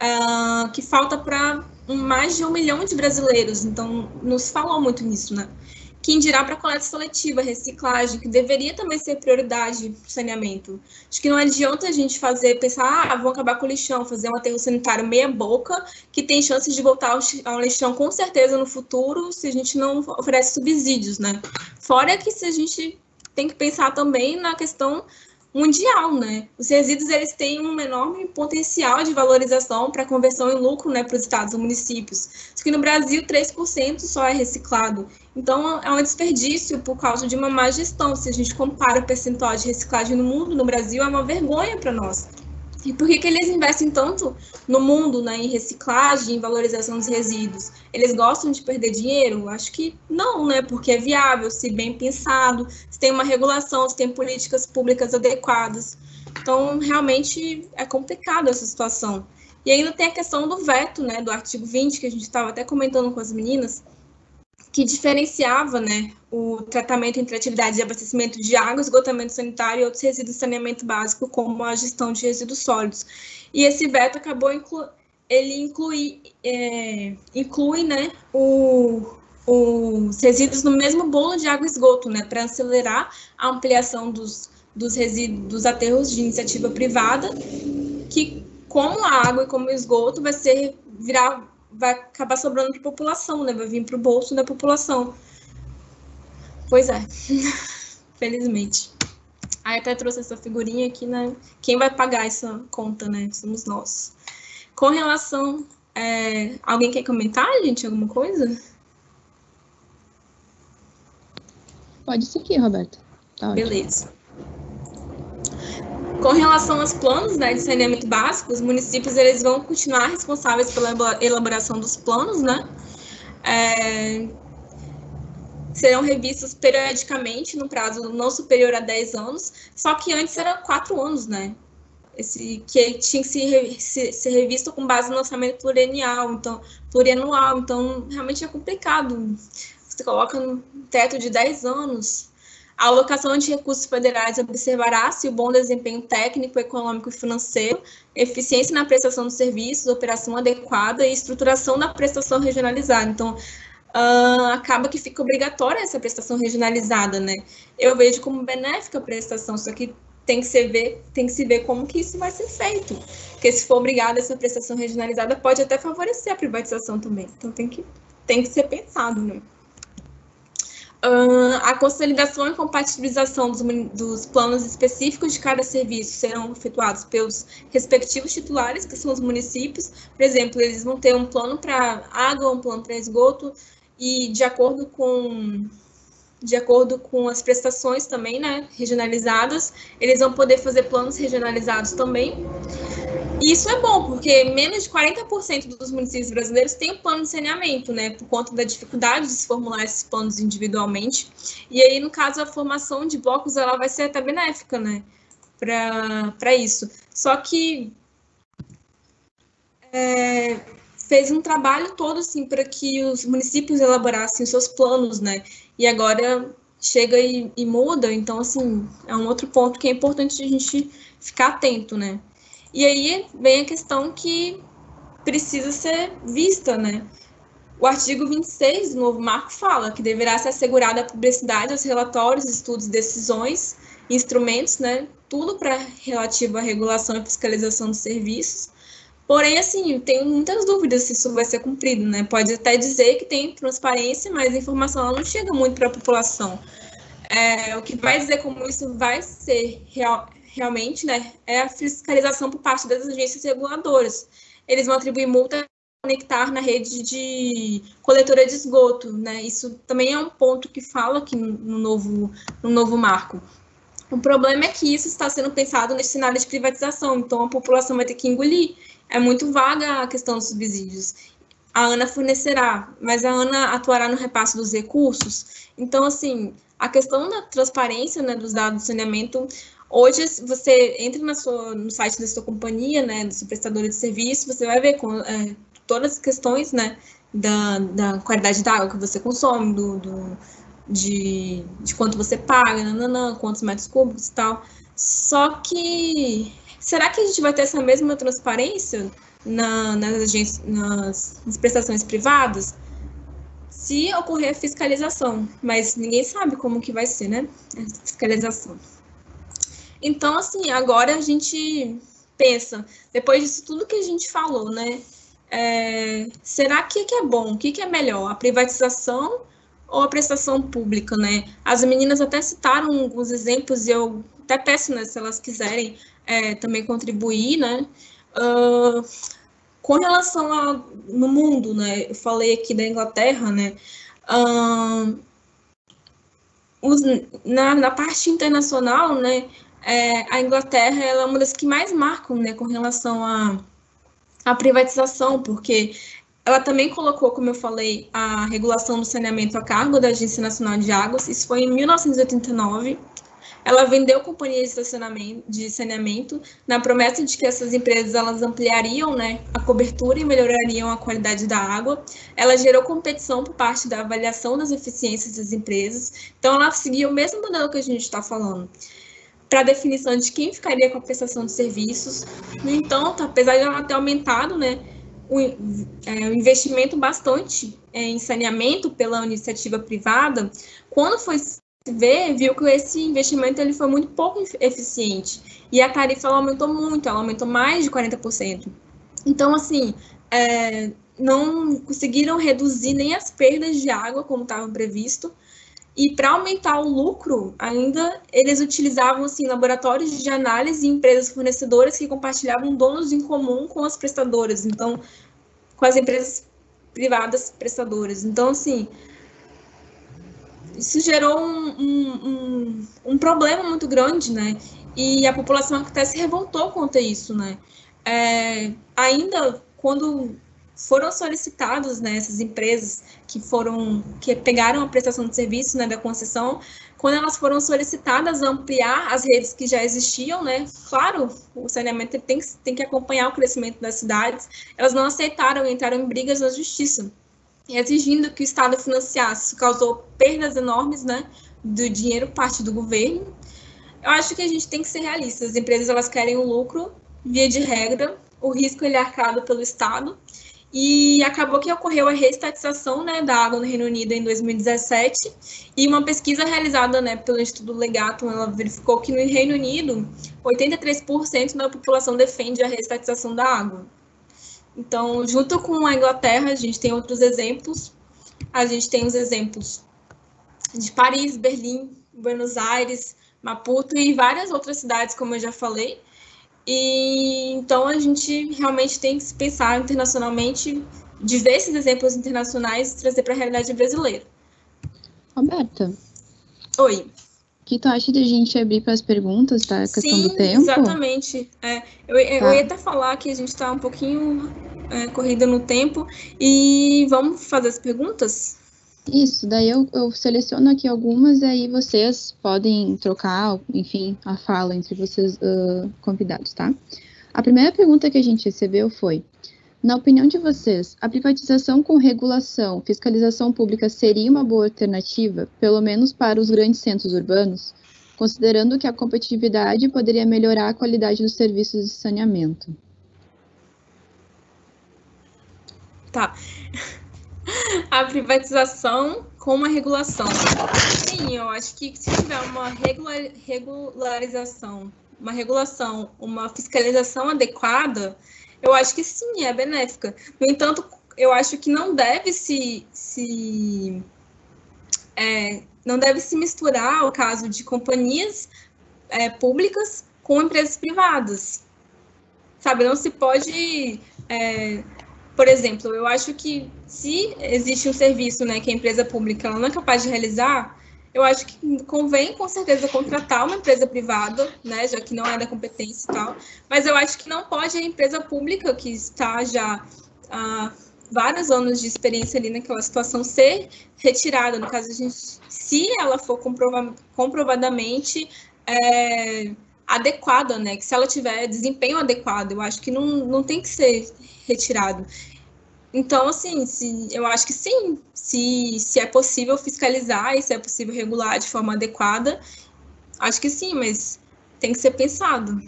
uh, que falta para mais de um milhão de brasileiros. Então, nos falou muito nisso, né? Quem dirá para coleta seletiva, reciclagem, que deveria também ser prioridade para saneamento. Acho que não adianta a gente fazer, pensar, ah, vamos acabar com o lixão, fazer um aterro sanitário meia boca, que tem chances de voltar ao lixão com certeza no futuro, se a gente não oferece subsídios, né? Fora que se a gente tem que pensar também na questão mundial, né? Os resíduos eles têm um enorme potencial de valorização para conversão em lucro, né, para os estados e municípios. Só que no Brasil 3% só é reciclado. Então é um desperdício por causa de uma má gestão. Se a gente compara o percentual de reciclagem no mundo, no Brasil é uma vergonha para nós. E por que, que eles investem tanto no mundo, né, em reciclagem, em valorização dos resíduos? Eles gostam de perder dinheiro? Acho que não, né? Porque é viável, se bem pensado, se tem uma regulação, se tem políticas públicas adequadas. Então, realmente é complicado essa situação. E ainda tem a questão do veto, né, do artigo 20, que a gente estava até comentando com as meninas, que diferenciava né, o tratamento entre atividades de abastecimento de água, esgotamento sanitário e outros resíduos de saneamento básico, como a gestão de resíduos sólidos. E esse veto acabou inclu ele inclui, é, inclui né, o, os resíduos no mesmo bolo de água e esgoto, né, para acelerar a ampliação dos, dos resíduos dos aterros de iniciativa privada, que como a água e como o esgoto vai ser virar vai acabar sobrando para a população, né? Vai vir para o bolso da população. Pois é, felizmente. Aí até trouxe essa figurinha aqui, né? Quem vai pagar essa conta, né? Somos nós. Com relação. É... Alguém quer comentar, gente, alguma coisa? Pode seguir, Roberto. Tá Beleza. Com relação aos planos né, de saneamento básico, os municípios eles vão continuar responsáveis pela elaboração dos planos, né? É, serão revistos periodicamente no prazo não superior a 10 anos, só que antes era 4 anos, né? Esse, que tinha que ser, ser, revisto com base no orçamento plurianual, então, plurianual, então realmente é complicado. Você coloca no teto de 10 anos, a alocação de recursos federais observará se o bom desempenho técnico, econômico e financeiro, eficiência na prestação dos serviços, operação adequada e estruturação da prestação regionalizada. Então, uh, acaba que fica obrigatória essa prestação regionalizada, né? Eu vejo como benéfica a prestação, só que tem que, se ver, tem que se ver como que isso vai ser feito. Porque se for obrigada essa prestação regionalizada, pode até favorecer a privatização também. Então, tem que, tem que ser pensado, né? Uh, a consolidação e compatibilização dos, dos, planos específicos de cada serviço serão efetuados pelos respectivos titulares, que são os municípios. Por exemplo, eles vão ter um plano para água, um plano para esgoto, e de acordo com de acordo com as prestações também, né, regionalizadas, eles vão poder fazer planos regionalizados também. E isso é bom, porque menos de 40% dos municípios brasileiros têm um plano de saneamento, né, por conta da dificuldade de se formular esses planos individualmente. E aí, no caso, a formação de blocos, ela vai ser até benéfica, né, para isso. Só que é, fez um trabalho todo, assim, para que os municípios elaborassem seus planos, né, e agora chega e, e, muda, então, assim, é um outro ponto que é importante a gente ficar atento, né. E aí vem a questão que precisa ser vista, né. O artigo 26 do novo marco fala que deverá ser assegurada a publicidade aos relatórios, estudos, decisões, instrumentos, né, tudo para relativo à regulação e fiscalização dos serviços, Porém, assim, tenho muitas dúvidas se isso vai ser cumprido, né? Pode até dizer que tem transparência, mas a informação não chega muito para a população. É, o que vai dizer como isso vai ser real, realmente, né, é a fiscalização por parte das agências reguladoras. Eles vão atribuir multa conectar na rede de coletora de esgoto, né? Isso também é um ponto que fala aqui no novo, no novo marco. O problema é que isso está sendo pensado nesse cenário de privatização, então a população vai ter que engolir é muito vaga a questão dos subsídios. A ANA fornecerá, mas a ANA atuará no repasse dos recursos. Então, assim, a questão da transparência né, dos dados do saneamento, hoje você entra na sua, no site da sua companhia, né, do seu prestador de serviço, você vai ver com, é, todas as questões, né, da, da qualidade da água que você consome, do, do de, de quanto você paga, nananã, quantos metros cúbicos e tal. Só que Será que a gente vai ter essa mesma transparência na, nas, agências, nas, nas prestações privadas? Se ocorrer fiscalização, mas ninguém sabe como que vai ser, né? Essa fiscalização. Então, assim, agora a gente pensa, depois disso tudo que a gente falou, né? É, será que, que é bom? O que, que é melhor? A privatização ou a prestação pública, né? As meninas até citaram alguns exemplos e eu até peço, né, se elas quiserem é, também contribuir, né? Uh, com relação a no mundo, né? Eu falei aqui da Inglaterra, né? Uh, os, na, na parte internacional, né? É, a Inglaterra é uma das que mais marcam, né? Com relação a a privatização, porque ela também colocou, como eu falei, a regulação do saneamento a cargo da Agência Nacional de Águas. Isso foi em 1989. Ela vendeu companhias de, de saneamento na promessa de que essas empresas elas ampliariam né, a cobertura e melhorariam a qualidade da água. Ela gerou competição por parte da avaliação das eficiências das empresas. Então, ela seguiu o mesmo modelo que a gente está falando para definição de quem ficaria com a prestação de serviços. No entanto, apesar de ela ter aumentado né, o, é, o investimento bastante é, em saneamento pela iniciativa privada, quando foi vê, viu que esse investimento ele foi muito pouco eficiente. E a tarifa ela aumentou muito, ela aumentou mais de 40%. Então, assim, é, não conseguiram reduzir nem as perdas de água, como estava previsto. E para aumentar o lucro, ainda eles utilizavam assim, laboratórios de análise e empresas fornecedoras que compartilhavam donos em comum com as prestadoras, então, com as empresas privadas prestadoras. Então, assim, isso gerou um, um, um, problema muito grande, né? E a população até se revoltou contra isso, né? É, ainda quando foram solicitadas né, essas empresas que foram que pegaram a prestação de serviço né, da concessão, quando elas foram solicitadas a ampliar as redes que já existiam, né? Claro, o saneamento tem, tem que acompanhar o crescimento das cidades. Elas não aceitaram e entraram em brigas na justiça exigindo que o Estado financiasse. Causou perdas enormes né, do dinheiro parte do governo. Eu acho que a gente tem que ser realista. As empresas elas querem o lucro, via de regra, o risco ele é arcado pelo Estado. E acabou que ocorreu a reestatização né, da água no Reino Unido em 2017 e uma pesquisa realizada né, pelo Instituto Legato ela verificou que no Reino Unido 83% da população defende a reestatização da água. Então, junto com a Inglaterra, a gente tem outros exemplos. A gente tem os exemplos de Paris, Berlim, Buenos Aires, Maputo e várias outras cidades, como eu já falei. E então a gente realmente tem que se pensar internacionalmente, de ver esses exemplos internacionais e trazer para a realidade brasileira. Roberta. Oi. O que tu acha de a gente abrir para as perguntas, tá? A questão Sim, do tempo? Exatamente. É, eu, eu Tá. ia até falar que a gente está um pouquinho é, corrida no tempo. E vamos fazer as perguntas? Isso, daí eu, eu seleciono aqui algumas, e aí vocês podem trocar, enfim, a fala entre vocês ah, convidados, tá? A primeira pergunta que a gente recebeu foi: na opinião de vocês, a privatização com regulação, fiscalização pública seria uma boa alternativa, pelo menos para os grandes centros urbanos, considerando que a competitividade poderia melhorar a qualidade dos serviços de saneamento? Tá. A privatização com uma regulação. Sim, eu acho que se tiver uma regular- regularização, uma regulação, uma fiscalização adequada, eu acho que sim, é benéfica. No entanto, eu acho que não deve se, se é, não deve se misturar o caso de companhias é, públicas com empresas privadas. Sabe, não se pode é, por exemplo, eu acho que se existe um serviço né, que a empresa pública não é capaz de realizar, eu acho que convém com certeza contratar uma empresa privada, né, já que não é da competência e tal, mas eu acho que não pode a empresa pública que está já há vários anos de experiência ali naquela situação ser retirada, no caso, a gente, se ela for comprova comprovadamente é, adequada, né, que se ela tiver desempenho adequado, eu acho que não, não tem que ser retirado. Então, assim, se, eu acho que sim, se, se é possível fiscalizar e se é possível regular de forma adequada, acho que sim, mas tem que ser pensado.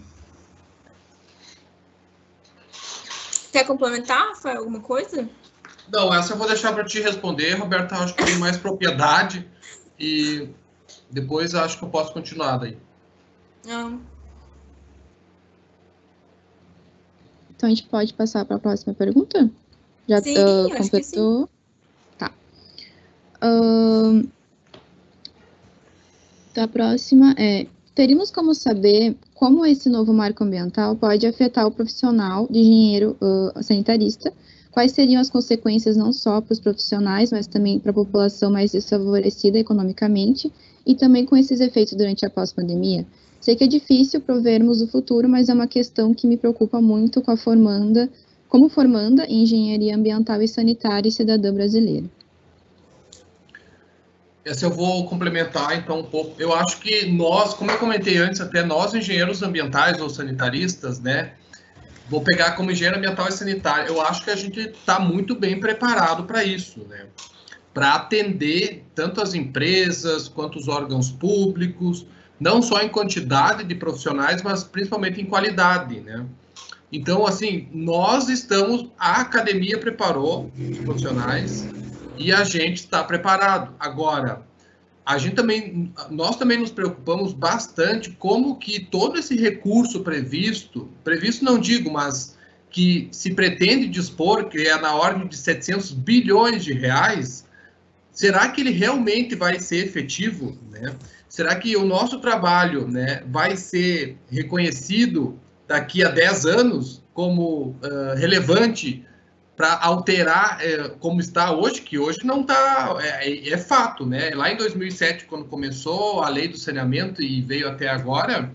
Quer complementar, Rafael, alguma coisa? Não, essa eu vou deixar para te responder, Roberta. Acho que tem mais propriedade e depois acho que eu posso continuar daí. Não. Então a gente pode passar para a próxima pergunta? Já Sim, sim. completou? Tá. Ahn, a próxima é: teríamos como saber como esse novo marco ambiental pode afetar o profissional de engenheiro ah, sanitarista? Quais seriam as consequências não só para os profissionais, mas também para a população mais desfavorecida economicamente e também com esses efeitos durante a pós-pandemia? Sei que é difícil provermos o futuro, mas é uma questão que me preocupa muito com a formanda, como formanda em engenharia ambiental e sanitária e cidadã brasileira. Essa eu vou complementar então um pouco. Eu acho que nós, como eu comentei antes, até nós engenheiros ambientais ou sanitaristas, né? Vou pegar como engenheiro ambiental e sanitário. Eu acho que a gente está muito bem preparado para isso, né? Para atender tanto as empresas quanto os órgãos públicos, não só em quantidade de profissionais, mas principalmente em qualidade, né? Então, assim, nós estamos, a academia preparou os profissionais e a gente está preparado. Agora, a gente também, nós também nos preocupamos bastante como que todo esse recurso previsto, previsto não digo, mas que se pretende dispor, que é na ordem de 700 bilhões de reais, será que ele realmente vai ser efetivo, né? Será que o nosso trabalho, né, vai ser reconhecido daqui a 10 anos como uh, relevante para alterar é, como está hoje, que hoje não está, é, é, fato, né? Lá em 2007, quando começou a lei do saneamento e veio até agora,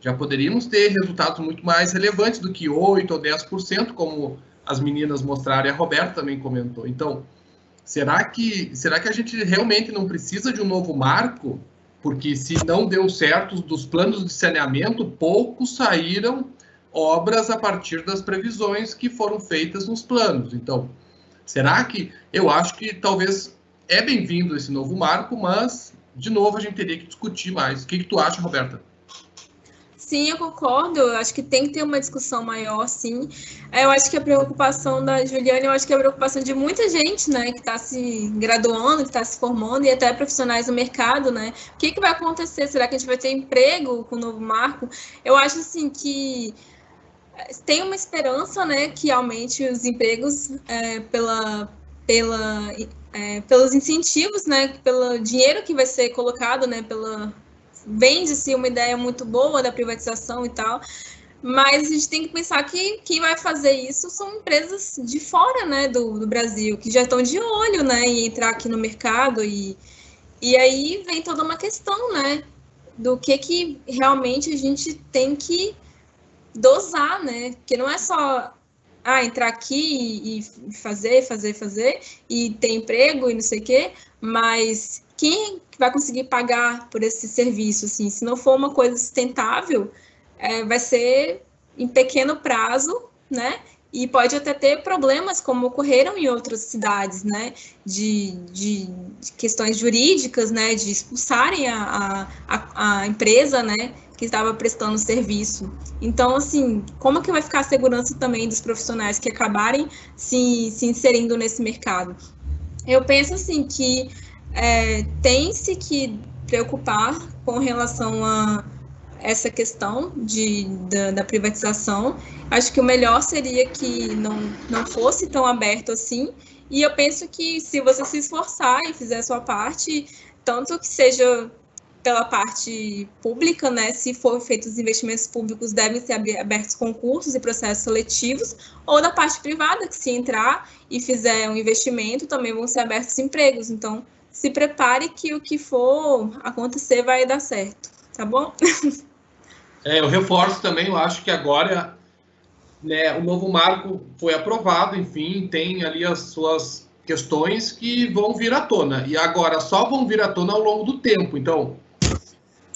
já poderíamos ter resultados muito mais relevantes do que 8 ou 10%, como as meninas mostraram e a Roberta também comentou. Então, será que, será que a gente realmente não precisa de um novo marco? Porque se não deu certo dos planos de saneamento, poucos saíram obras a partir das previsões que foram feitas nos planos. Então, será que eu acho que talvez é bem-vindo esse novo marco, mas de novo a gente teria que discutir mais. O que, que tu acha, Roberta? Sim, eu concordo. Eu acho que tem que ter uma discussão maior, sim. Eu acho que a preocupação da Juliana, eu acho que é a preocupação de muita gente, né, que está se graduando, que está se formando, e até profissionais do mercado, né? O que, que vai acontecer? Será que a gente vai ter emprego com o novo marco? Eu acho, assim, que tem uma esperança, né, que aumente os empregos é, pela, pela, é, pelos incentivos, né, pelo dinheiro que vai ser colocado, né, pela vende-se uma ideia muito boa da privatização e tal, mas a gente tem que pensar que quem vai fazer isso são empresas de fora, né, do, do Brasil, que já estão de olho, né, em entrar aqui no mercado e, e aí vem toda uma questão, né, do que que realmente a gente tem que dosar, né, porque não é só ah, entrar aqui e, fazer, fazer, fazer, e ter emprego e não sei o quê, mas quem vai conseguir pagar por esse serviço, assim, se não for uma coisa sustentável, é, vai ser em pequeno prazo, né? E pode até ter problemas como ocorreram em outras cidades, né? De, de, de questões jurídicas, né? De expulsarem a, a, a empresa, né? Que estava prestando serviço. Então, assim, como que vai ficar a segurança também dos profissionais que acabarem se, se inserindo nesse mercado? Eu penso, assim, que é, tem-se que preocupar com relação a essa questão de, da, da, privatização. Acho que o melhor seria que não, não fosse tão aberto assim. E eu penso que se você se esforçar e fizer a sua parte, tanto que seja pela parte pública, né, se for feitos investimentos públicos, devem ser abertos concursos e processos seletivos, ou da parte privada, que se entrar e fizer um investimento, também vão ser abertos empregos. Então, se prepare que o que for acontecer vai dar certo, tá bom? É, eu reforço também, eu acho que agora né, o novo marco foi aprovado, enfim, tem ali as suas questões que vão vir à tona. E agora só vão vir à tona ao longo do tempo. Então,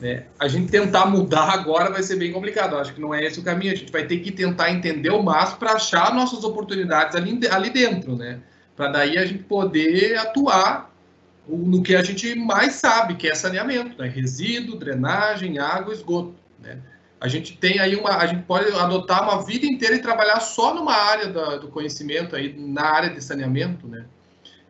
né, a gente tentar mudar agora vai ser bem complicado. Eu acho que não é esse o caminho. A gente vai ter que tentar entender o máximo para achar nossas oportunidades ali, ali dentro, né? Para daí a gente poder atuar no que a gente mais sabe, que é saneamento, né? Resíduo, drenagem, água, esgoto, né? A gente tem aí uma, a gente pode adotar uma vida inteira e trabalhar só numa área da, do conhecimento aí, na área de saneamento, né?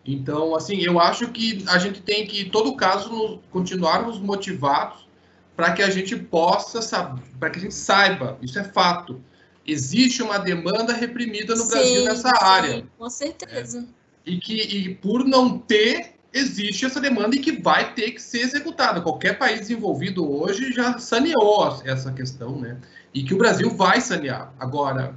Então, assim, eu acho que a gente tem que, em todo caso, nos, continuarmos motivados para que a gente possa saber, para que a gente saiba, isso é fato. Existe uma demanda reprimida no sim, Brasil nessa sim, área. Com certeza. Né? E que e por não ter existe essa demanda e que vai ter que ser executada. Qualquer país desenvolvido hoje já saneou essa questão, né? E que o Brasil vai sanear. Agora,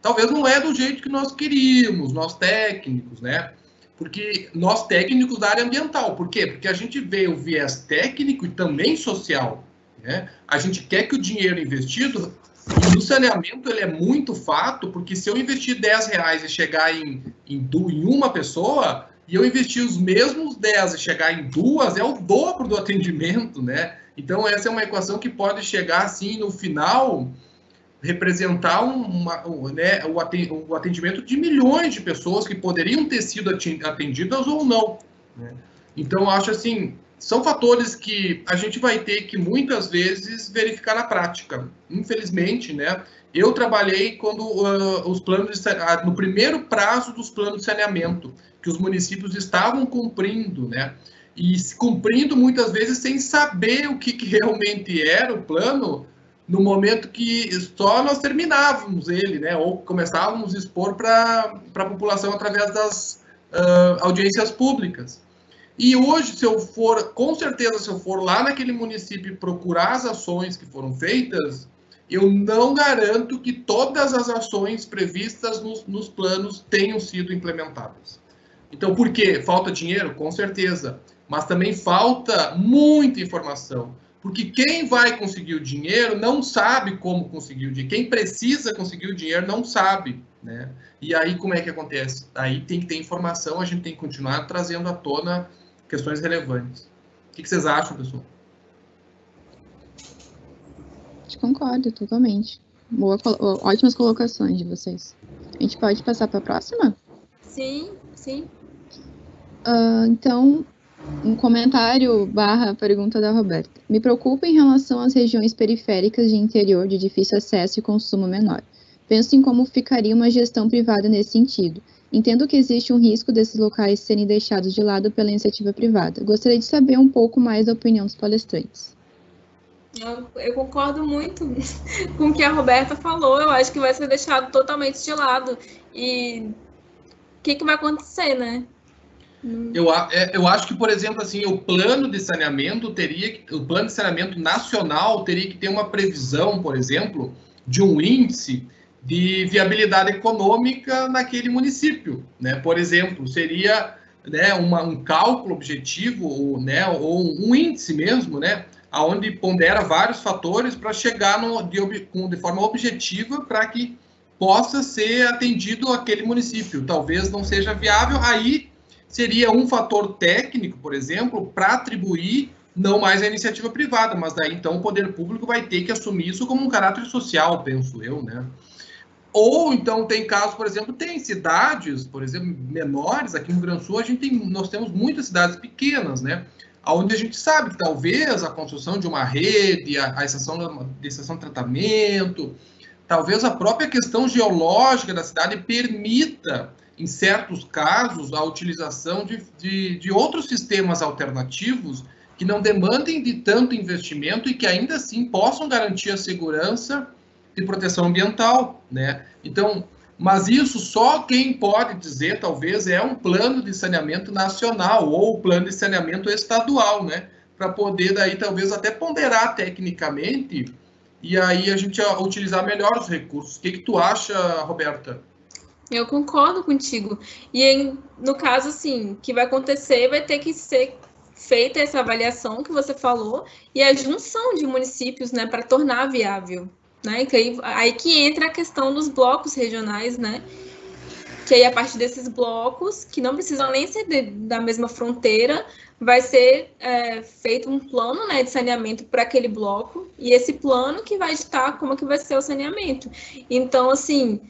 talvez não é do jeito que nós queríamos, nós técnicos, né? Porque nós técnicos da área ambiental. Por quê? Porque a gente vê o viés técnico e também social. Né? A gente quer que o dinheiro investido e no saneamento ele é muito fato, porque se eu investir 10 reais e chegar em, em, em uma pessoa, e eu investir os mesmos 10 e chegar em duas, é o dobro do atendimento, né? Então, essa é uma equação que pode chegar, assim, no final, representar uma, né, o atendimento de milhões de pessoas que poderiam ter sido atendidas ou não. Né? Então, acho assim, são fatores que a gente vai ter que muitas vezes verificar na prática. Infelizmente, né? Eu trabalhei quando uh, os planos de, uh, no primeiro prazo dos planos de saneamento que os municípios estavam cumprindo, né? E cumprindo muitas vezes sem saber o que, que realmente era o plano no momento que só nós terminávamos ele, né? Ou começávamos a expor para a população através das uh, audiências públicas. E hoje, se eu for, com certeza, se eu for lá naquele município procurar as ações que foram feitas, eu não garanto que todas as ações previstas nos, nos planos tenham sido implementadas. Então, por quê? Falta dinheiro? Com certeza. Mas também falta muita informação. Porque quem vai conseguir o dinheiro não sabe como conseguir o dinheiro. Quem precisa conseguir o dinheiro não sabe. Né? E aí, como é que acontece? Aí tem que ter informação, a gente tem que continuar trazendo à tona questões relevantes. O que vocês acham, pessoal? Concordo totalmente. Boa, ótimas colocações de vocês. A gente pode passar para a próxima? Sim, sim. Uh, então, um comentário barra pergunta da Roberta. Me preocupa em relação às regiões periféricas de interior de difícil acesso e consumo menor. Penso em como ficaria uma gestão privada nesse sentido. Entendo que existe um risco desses locais serem deixados de lado pela iniciativa privada. Gostaria de saber um pouco mais da opinião dos palestrantes. Eu, eu concordo muito com o que a Roberta falou. Eu acho que vai ser deixado totalmente de lado. E o que, que vai acontecer, né? Eu, é, eu acho que, por exemplo, assim, o plano de saneamento teria, o plano de saneamento nacional teria que ter uma previsão, por exemplo, de um índice de viabilidade econômica naquele município, né? Por exemplo, seria né, uma, um cálculo objetivo, ou, né, ou um índice mesmo, né, aonde pondera vários fatores para chegar no, de, de forma objetiva para que possa ser atendido aquele município. Talvez não seja viável, aí seria um fator técnico, por exemplo, para atribuir não mais a iniciativa privada, mas daí então o poder público vai ter que assumir isso como um caráter social, penso eu, né? Ou então tem casos, por exemplo, tem cidades, por exemplo, menores, aqui no do Sul, a gente tem, nós temos muitas cidades pequenas, né? Onde a gente sabe que talvez a construção de uma rede, a, a estação de estação de tratamento, talvez a própria questão geológica da cidade permita em certos casos, a utilização de, de, de, outros sistemas alternativos que não demandem de tanto investimento e que ainda assim possam garantir a segurança de proteção ambiental, né? Então, mas isso só quem pode dizer, talvez, é um plano de saneamento nacional ou plano de saneamento estadual, né? Para poder daí talvez até ponderar tecnicamente e aí a gente utilizar melhor os recursos. O que, que tu acha, Roberta? Eu concordo contigo. E em, no caso, assim, que vai acontecer, vai ter que ser feita essa avaliação que você falou e a junção de municípios, né, para tornar viável, né? Que aí, aí que entra a questão dos blocos regionais, né? Que aí a partir desses blocos, que não precisam nem ser de, da mesma fronteira, vai ser é, feito um plano né, de saneamento para aquele bloco, e esse plano que vai estar como que vai ser o saneamento. Então, assim,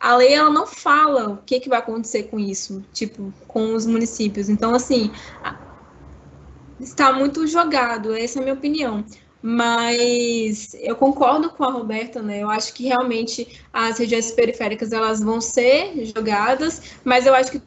a lei ela não fala o que, que vai acontecer com isso, tipo, com os municípios. Então, assim, está muito jogado, essa é a minha opinião. Mas eu concordo com a Roberta, né? Eu acho que realmente as regiões periféricas elas vão ser jogadas, mas eu acho que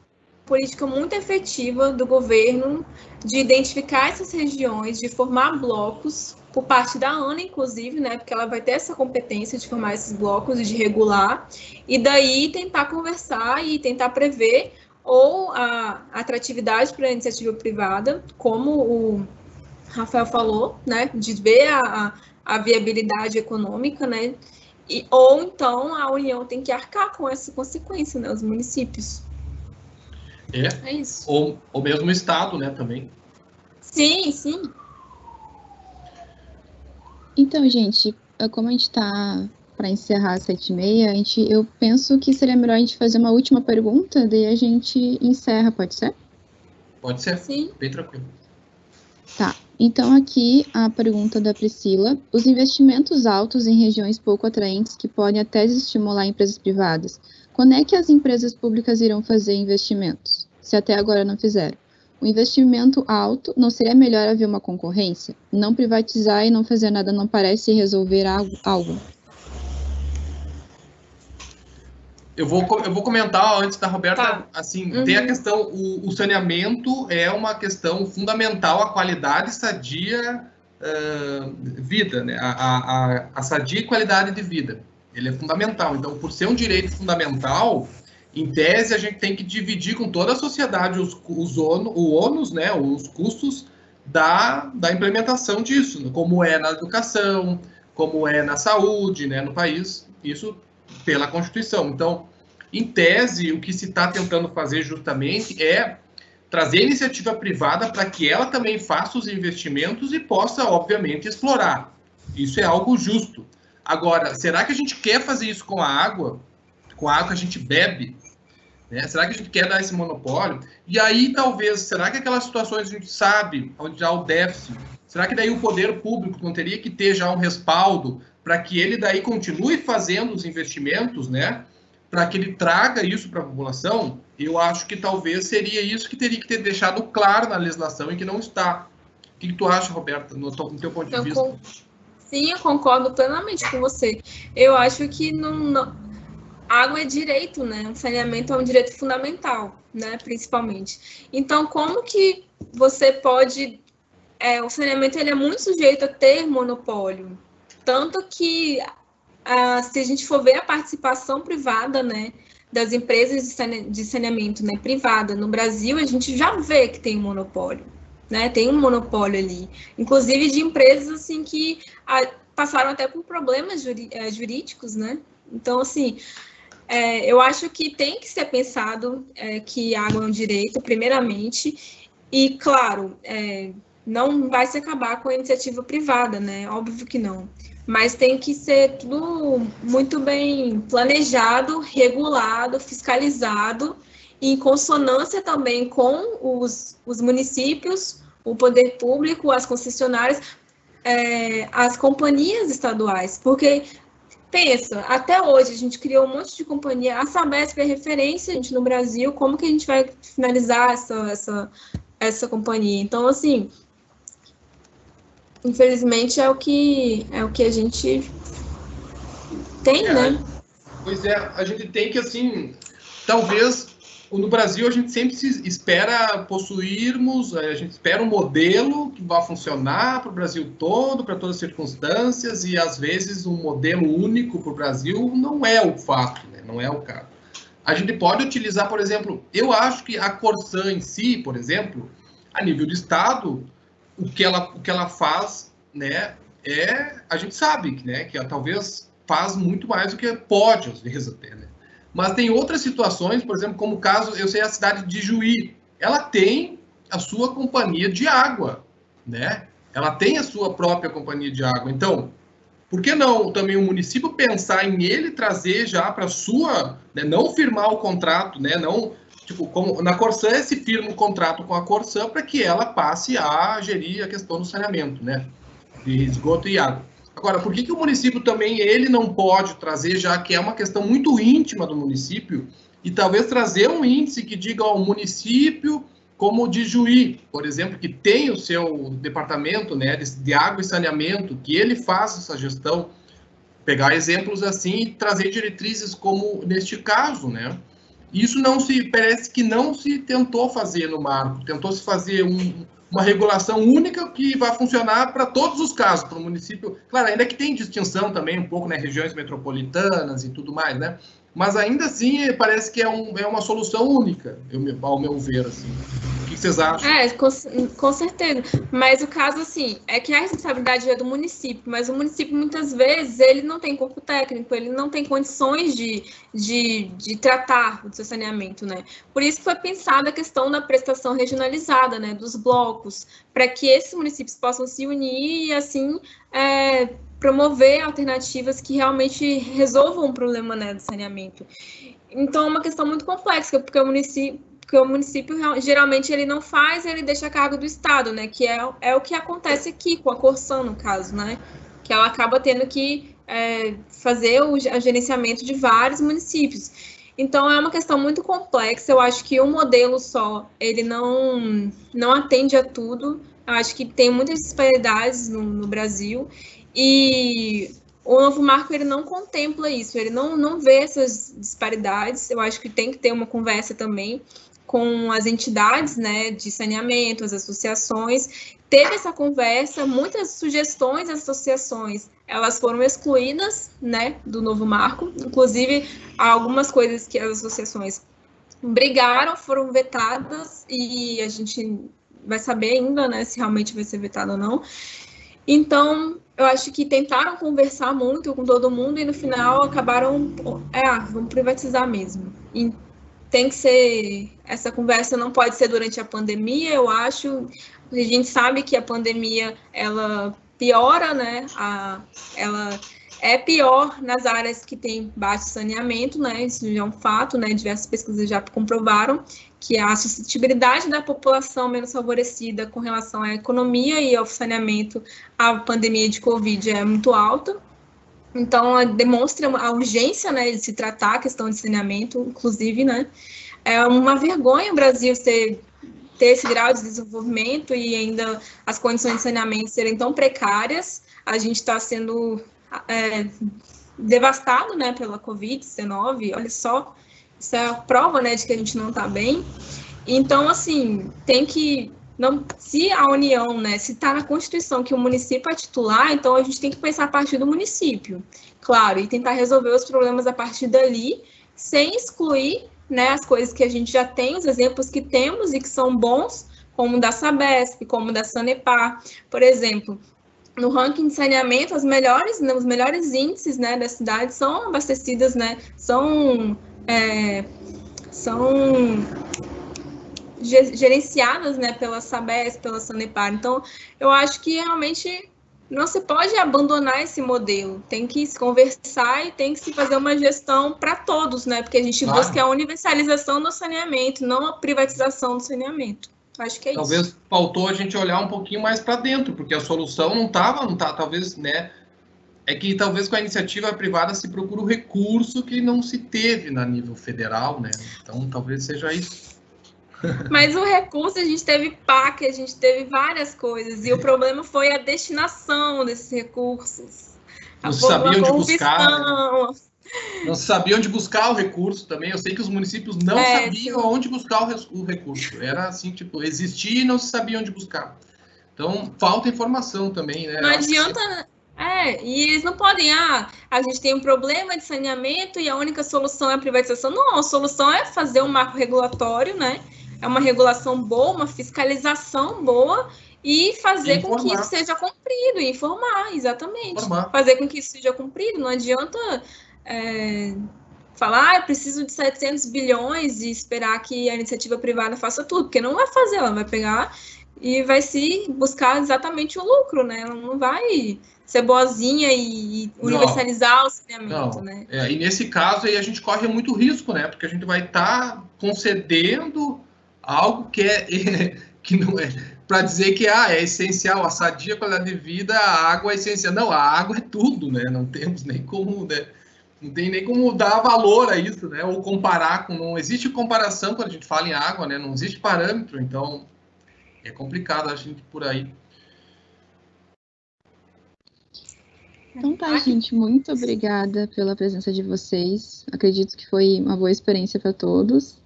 política muito efetiva do governo de identificar essas regiões, de formar blocos por parte da ANA, inclusive, né, porque ela vai ter essa competência de formar esses blocos e de regular, e daí tentar conversar e tentar prever ou a atratividade para a iniciativa privada, como o Rafael falou, né, de ver a, a viabilidade econômica, né, e, ou então a União tem que arcar com essa consequência, né, os municípios. É, é isso. Ou, ou mesmo o Estado, né, também. Sim, sim. Então, gente, é, como a gente está para encerrar às sete e meia, a gente, eu penso que seria melhor a gente fazer uma última pergunta, daí a gente encerra, pode ser? Pode ser, sim. Bem tranquilo. Tá, então aqui a pergunta da Priscila. Os investimentos altos em regiões pouco atraentes que podem até desestimular empresas privadas, quando é que as empresas públicas irão fazer investimentos? Se até agora não fizeram o investimento alto, não seria melhor haver uma concorrência? Não privatizar e não fazer nada não parece resolver algo? Eu vou, eu vou comentar antes da Roberta, tá. assim, uhum. tem a questão, o, o, saneamento é uma questão fundamental, a qualidade sadia uh, vida, né? A, a, a sadia qualidade de vida, ele é fundamental. Então, por ser um direito fundamental, em tese, a gente tem que dividir com toda a sociedade os, os o ônus, né, os custos da, da implementação disso, né, como é na educação, como é na saúde, né, no país, isso pela Constituição. Então, em tese, o que se está tentando fazer justamente é trazer iniciativa privada para que ela também faça os investimentos e possa, obviamente, explorar. Isso é algo justo. Agora, será que a gente quer fazer isso com a água? com a água que a gente bebe? Né? Será que a gente quer dar esse monopólio? E aí, talvez, será que aquelas situações a gente sabe onde há o déficit? Será que daí o poder público não teria que ter já um respaldo para que ele daí continue fazendo os investimentos, né? Para que ele traga isso para a população? Eu acho que talvez seria isso que teria que ter deixado claro na legislação e que não está. O que, tu acha, Roberta, no, no teu ponto de eu vista? Com... Sim, eu concordo plenamente com você. Eu acho que não, não água é direito, né? O saneamento é um direito fundamental, né? Principalmente. Então, como que você pode... É, o saneamento ele é muito sujeito a ter monopólio. Tanto que, se a gente for ver a participação privada, né? das empresas de saneamento né, privada no Brasil, a gente já vê que tem um monopólio, né? Tem um monopólio ali, inclusive de empresas assim que a, passaram até por problemas eh, jurídicos, né? Então, assim, é, eu acho que tem que ser pensado é, que água é um direito, primeiramente, e, claro, é, não vai se acabar com a iniciativa privada, né? Óbvio que não. Mas tem que ser tudo muito bem planejado, regulado, fiscalizado, em consonância também com os, os municípios, o poder público, as concessionárias, é, as companhias estaduais, porque pensa, até hoje a gente criou um monte de companhia, a Sabesp é referência gente, no Brasil, como que a gente vai finalizar essa, essa, essa companhia? Então, assim, infelizmente é o que é o que a gente tem, é, né? Pois é, a gente tem que assim, talvez no Brasil a gente sempre espera possuirmos, a gente espera um modelo que vá funcionar para o Brasil todo, para todas as circunstâncias, e às vezes um modelo único para o Brasil não é o fato, né? não é o caso. A gente pode utilizar, por exemplo, eu acho que a Corsã em si, por exemplo, a nível de Estado, o que ela, o que ela faz, né, é, a gente sabe né, que ela talvez faz muito mais do que pode, às vezes até, né? Mas tem outras situações, por exemplo, como o caso, eu sei a cidade de Juí, ela tem a sua companhia de água, né? Ela tem a sua própria companhia de água. Então, por que não também o município pensar em ele trazer já para sua, né, não firmar o contrato, né, não tipo como na Corsã se firma um contrato com a Corsã para que ela passe a gerir a questão do saneamento, né, de esgoto e água. Agora, por que, que o município também ele não pode trazer, já que é uma questão muito íntima do município, e talvez trazer um índice que diga ao município, como o de Juí, por exemplo, que tem o seu departamento né, de, de água e saneamento, que ele faz essa gestão, pegar exemplos assim e trazer diretrizes como neste caso, né? Isso não se parece que não se tentou fazer no marco, tentou se fazer um, uma regulação única que vai funcionar para todos os casos, para o município. Claro, ainda que tem distinção também um pouco, né, regiões metropolitanas e tudo mais, né? Mas ainda assim parece que é, um, é uma solução única, eu, ao meu ver, assim vocês acham? É, com, com, certeza. Mas o caso, assim, é que a responsabilidade é do município, mas o município, muitas vezes, ele não tem corpo técnico, ele não tem condições de, de, de tratar o seu saneamento, né? Por isso foi pensada a questão da prestação regionalizada, né, dos blocos, para que esses municípios possam se unir e, assim, é, promover alternativas que realmente resolvam o problema né, do saneamento. Então, é uma questão muito complexa, porque o município, porque o município geralmente ele não faz, ele deixa a cargo do Estado, né? Que é, é o que acontece aqui com a Corsã, no caso, né? Que ela acaba tendo que é, fazer o gerenciamento de vários municípios. Então é uma questão muito complexa. Eu acho que um modelo só ele não não atende a tudo. Eu acho que tem muitas disparidades no, no Brasil e o novo marco ele não contempla isso. Ele não não vê essas disparidades. Eu acho que tem que ter uma conversa também com as entidades né, de saneamento, as associações. Teve essa conversa, muitas sugestões das associações, elas foram excluídas né, do novo marco, inclusive algumas coisas que as associações brigaram foram vetadas e a gente vai saber ainda né, se realmente vai ser vetado ou não. Então, eu acho que tentaram conversar muito com todo mundo e no final acabaram, é, ah, vamos privatizar mesmo. Então, tem que ser essa conversa não pode ser durante a pandemia, eu acho. A gente sabe que a pandemia ela piora, né? A, ela é pior nas áreas que tem baixo saneamento, né? Isso já é um fato, né? Diversas pesquisas já comprovaram que a suscetibilidade da população menos favorecida com relação à economia e ao saneamento, à pandemia de Covid é muito alta. Então, demonstra a urgência né, de se tratar a questão de saneamento, inclusive, né? É uma vergonha o Brasil ser, ter esse grau de desenvolvimento e ainda as condições de saneamento serem tão precárias. A gente está sendo é, devastado né, pela Covid-19, olha só, isso é a prova né, de que a gente não está bem. Então, assim, tem que não, se a União, né, se está na Constituição que o município é titular, então a gente tem que pensar a partir do município, claro, e tentar resolver os problemas a partir dali, sem excluir né, as coisas que a gente já tem, os exemplos que temos e que são bons, como da Sabesp, como da Sanepar. Por exemplo, no ranking de saneamento, as melhores, né, os melhores índices né, da cidade são abastecidas, né, são, é, são gerenciadas né, pela Sabesp, pela Sanepar. Então, eu acho que realmente não se pode abandonar esse modelo. Tem que se conversar e tem que se fazer uma gestão para todos, né? Porque a gente claro. busca a universalização do saneamento, não a privatização do saneamento. Acho que é talvez isso. Talvez faltou a gente olhar um pouquinho mais para dentro, porque a solução não estava, não tá, talvez, né? É que talvez com a iniciativa privada se procure o recurso que não se teve na nível federal, né? Então talvez seja isso. Mas o recurso, a gente teve PAC, a gente teve várias coisas. E o problema foi a destinação desses recursos. Não sabia onde buscar. Né? Não sabia onde buscar o recurso também. Eu sei que os municípios não é, sabiam sim. onde buscar o recurso. Era assim, tipo, existia e não se sabia onde buscar. Então, falta informação também, né? Não adianta. É, e eles não podem, ah, a gente tem um problema de saneamento e a única solução é a privatização. Não, a solução é fazer um marco regulatório, né? É uma regulação boa, uma fiscalização boa e fazer informar. com que isso seja cumprido, informar, exatamente. Informar. Fazer com que isso seja cumprido. Não adianta é, falar, ah, preciso de 700 bilhões e esperar que a iniciativa privada faça tudo, porque não vai fazer, ela vai pegar e vai se buscar exatamente o lucro, né? Ela não vai ser boazinha e universalizar não, o saneamento, não. né? É, e nesse caso aí a gente corre muito risco, né? Porque a gente vai estar tá concedendo algo que é que não é para dizer que ah, é essencial a sadia qualidade de vida, a água é essencial. Não, a água é tudo, né? Não temos nem como, né? Não tem nem como dar valor a isso, né? Ou comparar com não existe comparação quando a gente fala em água, né? Não existe parâmetro, então é complicado a gente por aí. Então tá, gente, muito obrigada pela presença de vocês. Acredito que foi uma boa experiência para todos.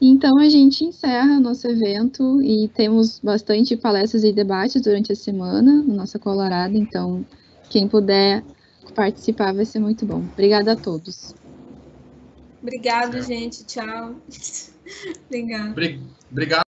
Então a gente encerra nosso evento e temos bastante palestras e debates durante a semana no nossa Colorado, então quem puder participar vai ser muito bom. Obrigada a todos. Obrigado, gente. Tchau. Obrigado. Obrigado.